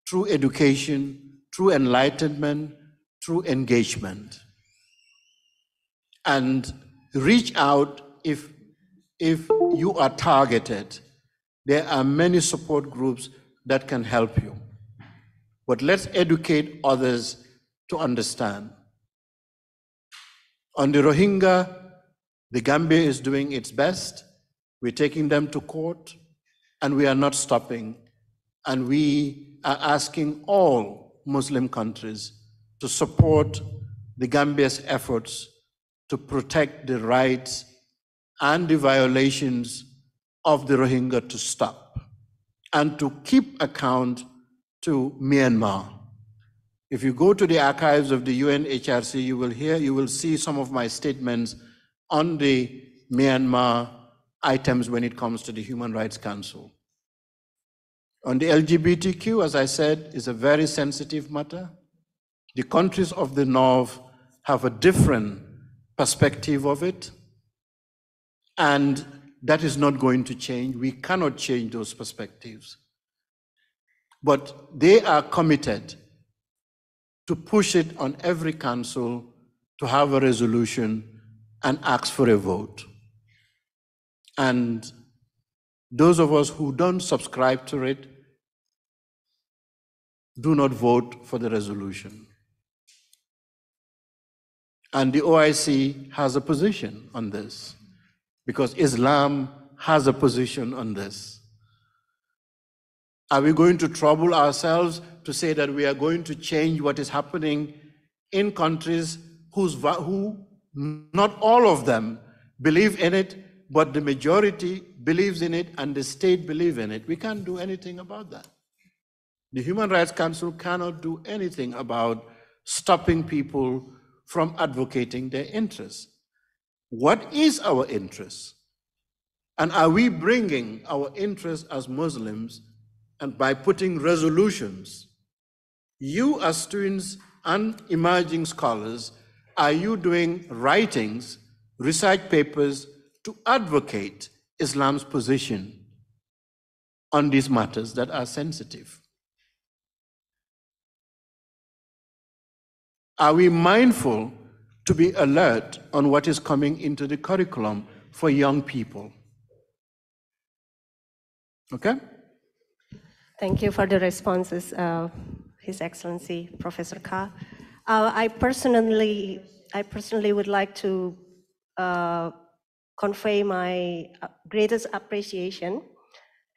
E: through education, through enlightenment, through engagement. And reach out if, if you are targeted. There are many support groups that can help you. But let's educate others to understand. On the Rohingya, the Gambia is doing its best. We're taking them to court, and we are not stopping. And we are asking all Muslim countries to support the Gambia's efforts to protect the rights and the violations of the Rohingya to stop and to keep account to Myanmar. If you go to the archives of the UNHRC, you will hear, you will see some of my statements on the Myanmar items when it comes to the Human Rights Council. On the LGBTQ, as I said, is a very sensitive matter. The countries of the North have a different perspective of it, and that is not going to change. We cannot change those perspectives. But they are committed to push it on every council to have a resolution and ask for a vote. And those of us who don't subscribe to it do not vote for the resolution. And the OIC has a position on this because Islam has a position on this. Are we going to trouble ourselves to say that we are going to change what is happening in countries whose, who, not all of them, believe in it, but the majority believes in it and the state believe in it? We can't do anything about that. The Human Rights Council cannot do anything about stopping people from advocating their interests. What is our interest? And are we bringing our interests as Muslims and by putting resolutions? You, as students and emerging scholars, are you doing writings, research papers to advocate Islam's position on these matters that are sensitive? Are we mindful to be alert on what is coming into the curriculum for young people? Okay?
D: Thank you for the responses, uh, His Excellency Professor Kah. Uh, I personally, I personally would like to uh, convey my uh, greatest appreciation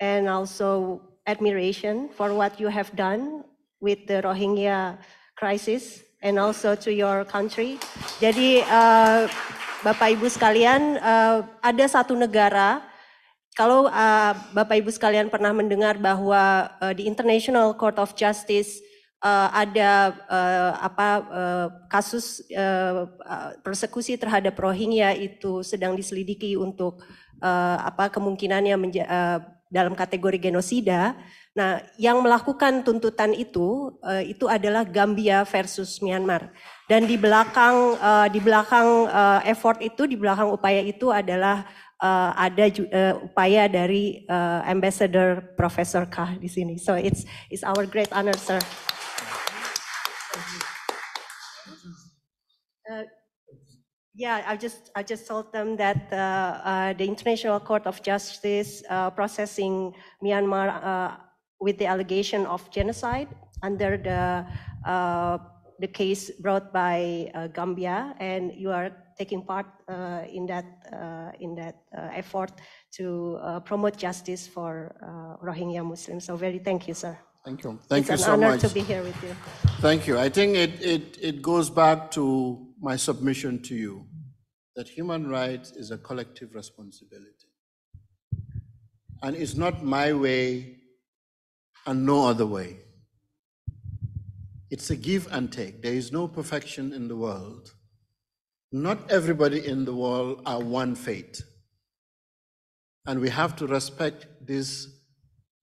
D: and also admiration for what you have done with the Rohingya crisis and also to your country. Jadi uh, Bapak Ibu sekalian, uh, ada satu negara kalau uh, Bapak Ibu sekalian pernah mendengar bahwa uh, di International Court of Justice uh, ada uh, apa uh, kasus uh, persekusi terhadap Rohingya itu sedang diselidiki untuk uh, apa kemungkinannya uh, dalam kategori genosida, Nah, yang melakukan tuntutan itu uh, itu adalah Gambia versus Myanmar. Dan di belakang uh, di belakang uh, effort itu, di belakang upaya itu adalah uh, ada uh, upaya dari uh, Ambassador Professor Kah di sini. So it's it's our great honor, sir. Uh, yeah, I just I just told them that uh, uh, the International Court of Justice uh, processing Myanmar uh, with the allegation of genocide under the uh, the case brought by Gambia, and you are taking part uh, in that uh, in that uh, effort to promote justice for Rohingya Muslims. So very thank you, sir.
E: Thank you. Thank
D: it's
E: you
D: an
E: so
D: honor
E: much.
D: to be here with you.
E: Thank you. I think it, it, it goes back to my submission to you that human rights is a collective responsibility. And it's not my way and no other way. It's a give and take. There is no perfection in the world. Not everybody in the world are one faith. And we have to respect these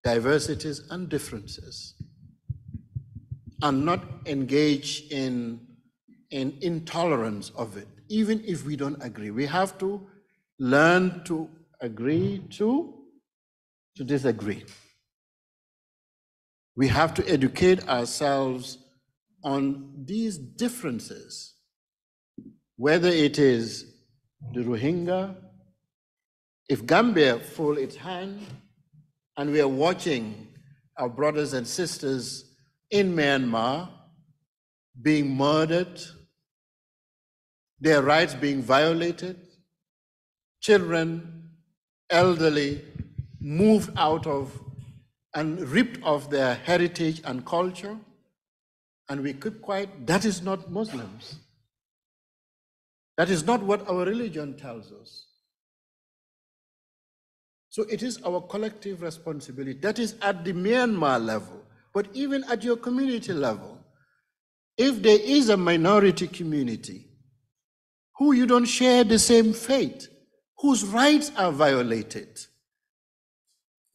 E: diversities and differences and not engage in, in intolerance of it, even if we don't agree. We have to learn to agree to, to disagree. We have to educate ourselves on these differences, whether it is the Rohingya, if Gambia fold its hand and we are watching our brothers and sisters in Myanmar being murdered, their rights being violated, children, elderly, moved out of and ripped of their heritage and culture, and we keep quiet. That is not Muslims. That is not what our religion tells us. So it is our collective responsibility. That is at the Myanmar level, but even at your community level. If there is a minority community who you don't share the same faith, whose rights are violated,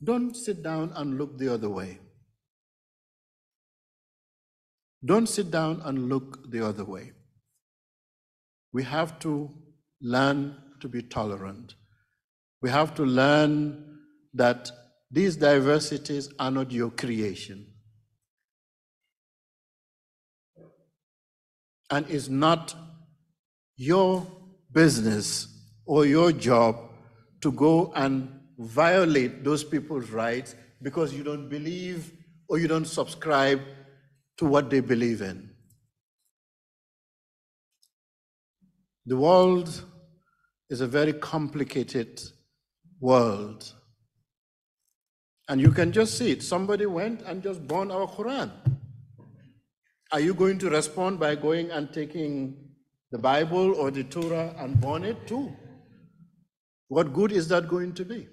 E: don't sit down and look the other way. Don't sit down and look the other way. We have to learn to be tolerant. We have to learn that these diversities are not your creation. And it's not your business or your job to go and violate those people's rights because you don't believe or you don't subscribe to what they believe in. The world is a very complicated world. And you can just see it. Somebody went and just burned our Quran. Are you going to respond by going and taking the Bible or the Torah and burn it too? What good is that going to be?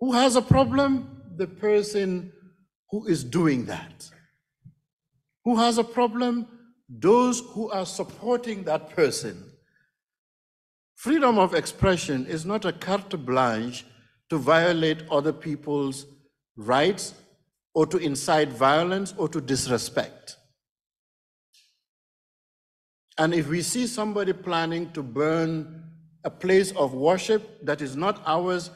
E: Who has a problem? The person who is doing that. Who has a problem? Those who are supporting that person. Freedom of expression is not a carte blanche to violate other people's rights or to incite violence or to disrespect. And if we see somebody planning to burn a place of worship that is not ours,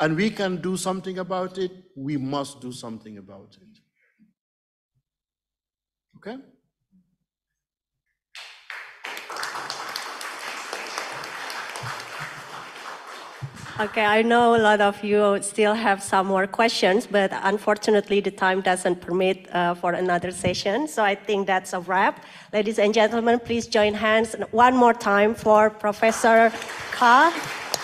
E: and we can do something about it, we must do something about it. Okay?
D: Okay, I know a lot of you still have some more questions, but unfortunately the time doesn't permit uh, for another session. So I think that's a wrap. Ladies and gentlemen, please join hands one more time for Professor Kah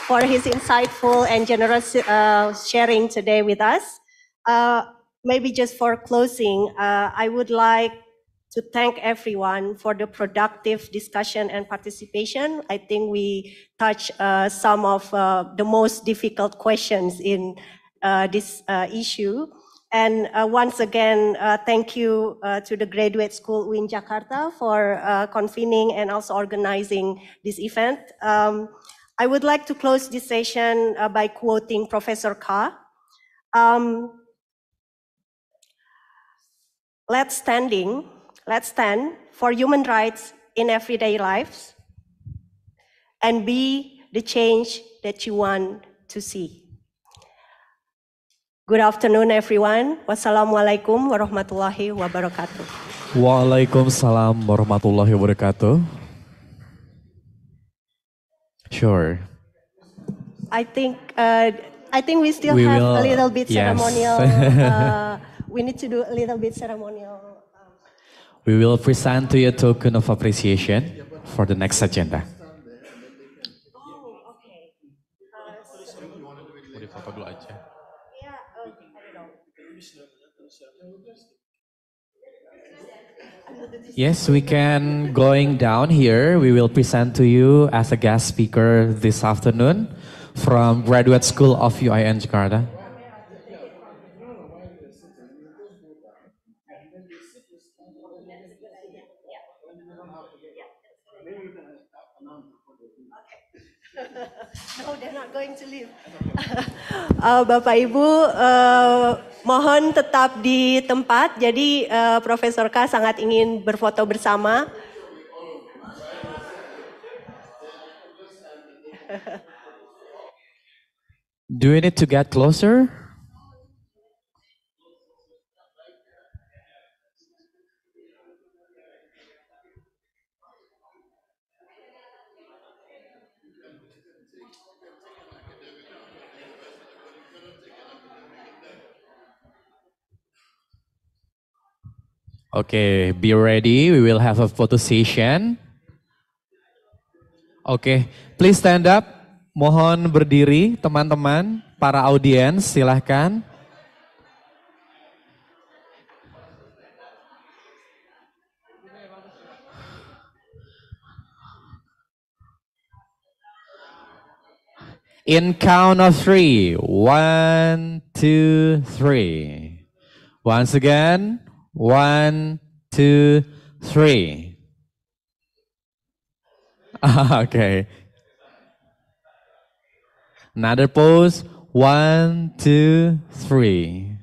D: for his insightful and generous uh, sharing today with us. Uh, maybe just for closing, uh, I would like to thank everyone for the productive discussion and participation. I think we touched uh, some of uh, the most difficult questions in uh, this uh, issue. And uh, once again, uh, thank you to the Graduate School in Jakarta for convening and also organizing this event. Um, I would like to close this session by quoting Professor Kah. Um, let's standing, let's stand for human rights in everyday lives and be the change that you want to see. Good afternoon, everyone. Wassalamualaikum warahmatullahi wabarakatuh.
A: Waalaikumsalam warahmatullahi wabarakatuh. Sure.
D: I think uh, I think we still
A: We
D: have
A: will-
D: a little bit
A: yes.
D: ceremonial. uh, we need to do a little bit ceremonial.
A: We will present to you a token of appreciation for the next agenda. Yes, we can going down here. We will present to you as a guest speaker this afternoon from Graduate School of UIN Jakarta.
D: Uh, Bapak Ibu, uh, mohon tetap di tempat. Jadi uh, Profesor K sangat ingin berfoto bersama.
A: Do we need to get closer? Okay, be ready. We will have a photo session. Oke, please stand up. Mohon berdiri, teman-teman, para audiens, silahkan. In count of three. One, two, three. Once again. One, two, three. okay. Another pose. One, two, three.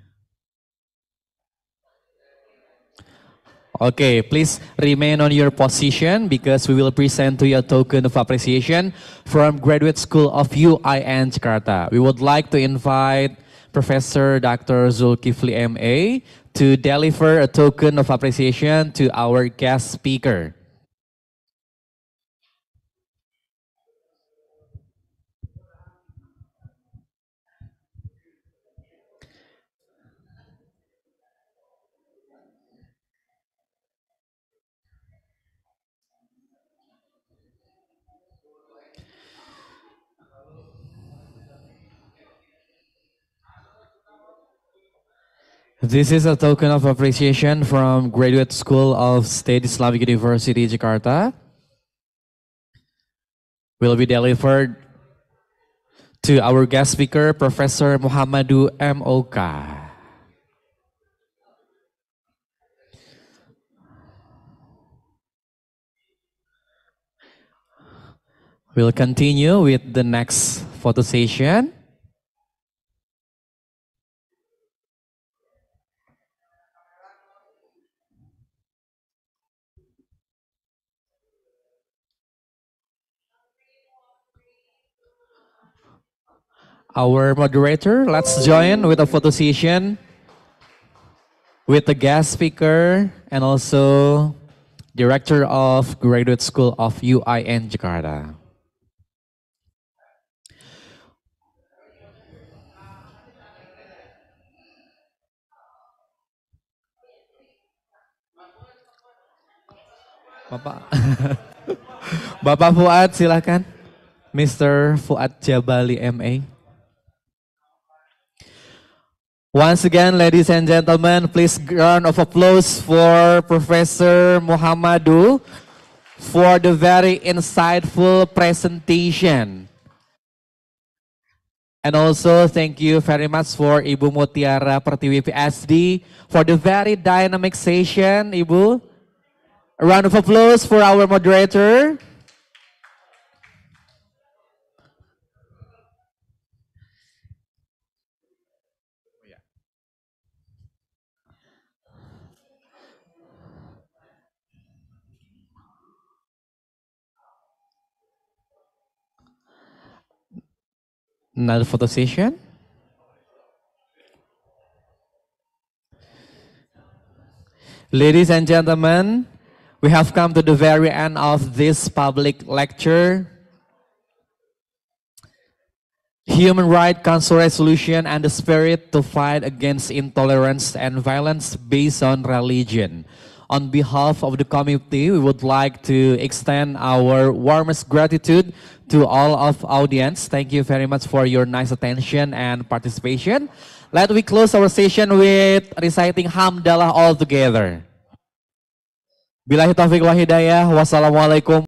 A: Okay, please remain on your position because we will present to you a token of appreciation from Graduate School of UIN Jakarta. We would like to invite Professor Dr. Zulkifli MA to deliver a token of appreciation to our guest speaker. This is a token of appreciation from Graduate School of State Islamic University Jakarta. Will be delivered to our guest speaker, Professor Muhammadu M.O. Kah. We'll continue with the next photo session. Our moderator, let's join with a photo session with the guest speaker and also director of Graduate School of UIN Jakarta. Bapak. Bapak Fuad silakan. Mr. Fuad Jabali MA. Once again, ladies and gentlemen, please round of applause for Professor Muhammadu for the very insightful presentation. And also thank you very much for Ibu Mutiara Pertiwi PSD for the very dynamic session, Ibu. A round of applause for our moderator. Another photo session. Ladies and gentlemen, we have come to the very end of this public lecture. Human Rights Council resolution and the spirit to fight against intolerance and violence based on religion. On behalf of the committee, we would like to extend our warmest gratitude to all of audience. Thank you very much for your nice attention and participation. Let we close our session with reciting Hamdalah all together. Bilahi taufiq wa hidayah. Wassalamualaikum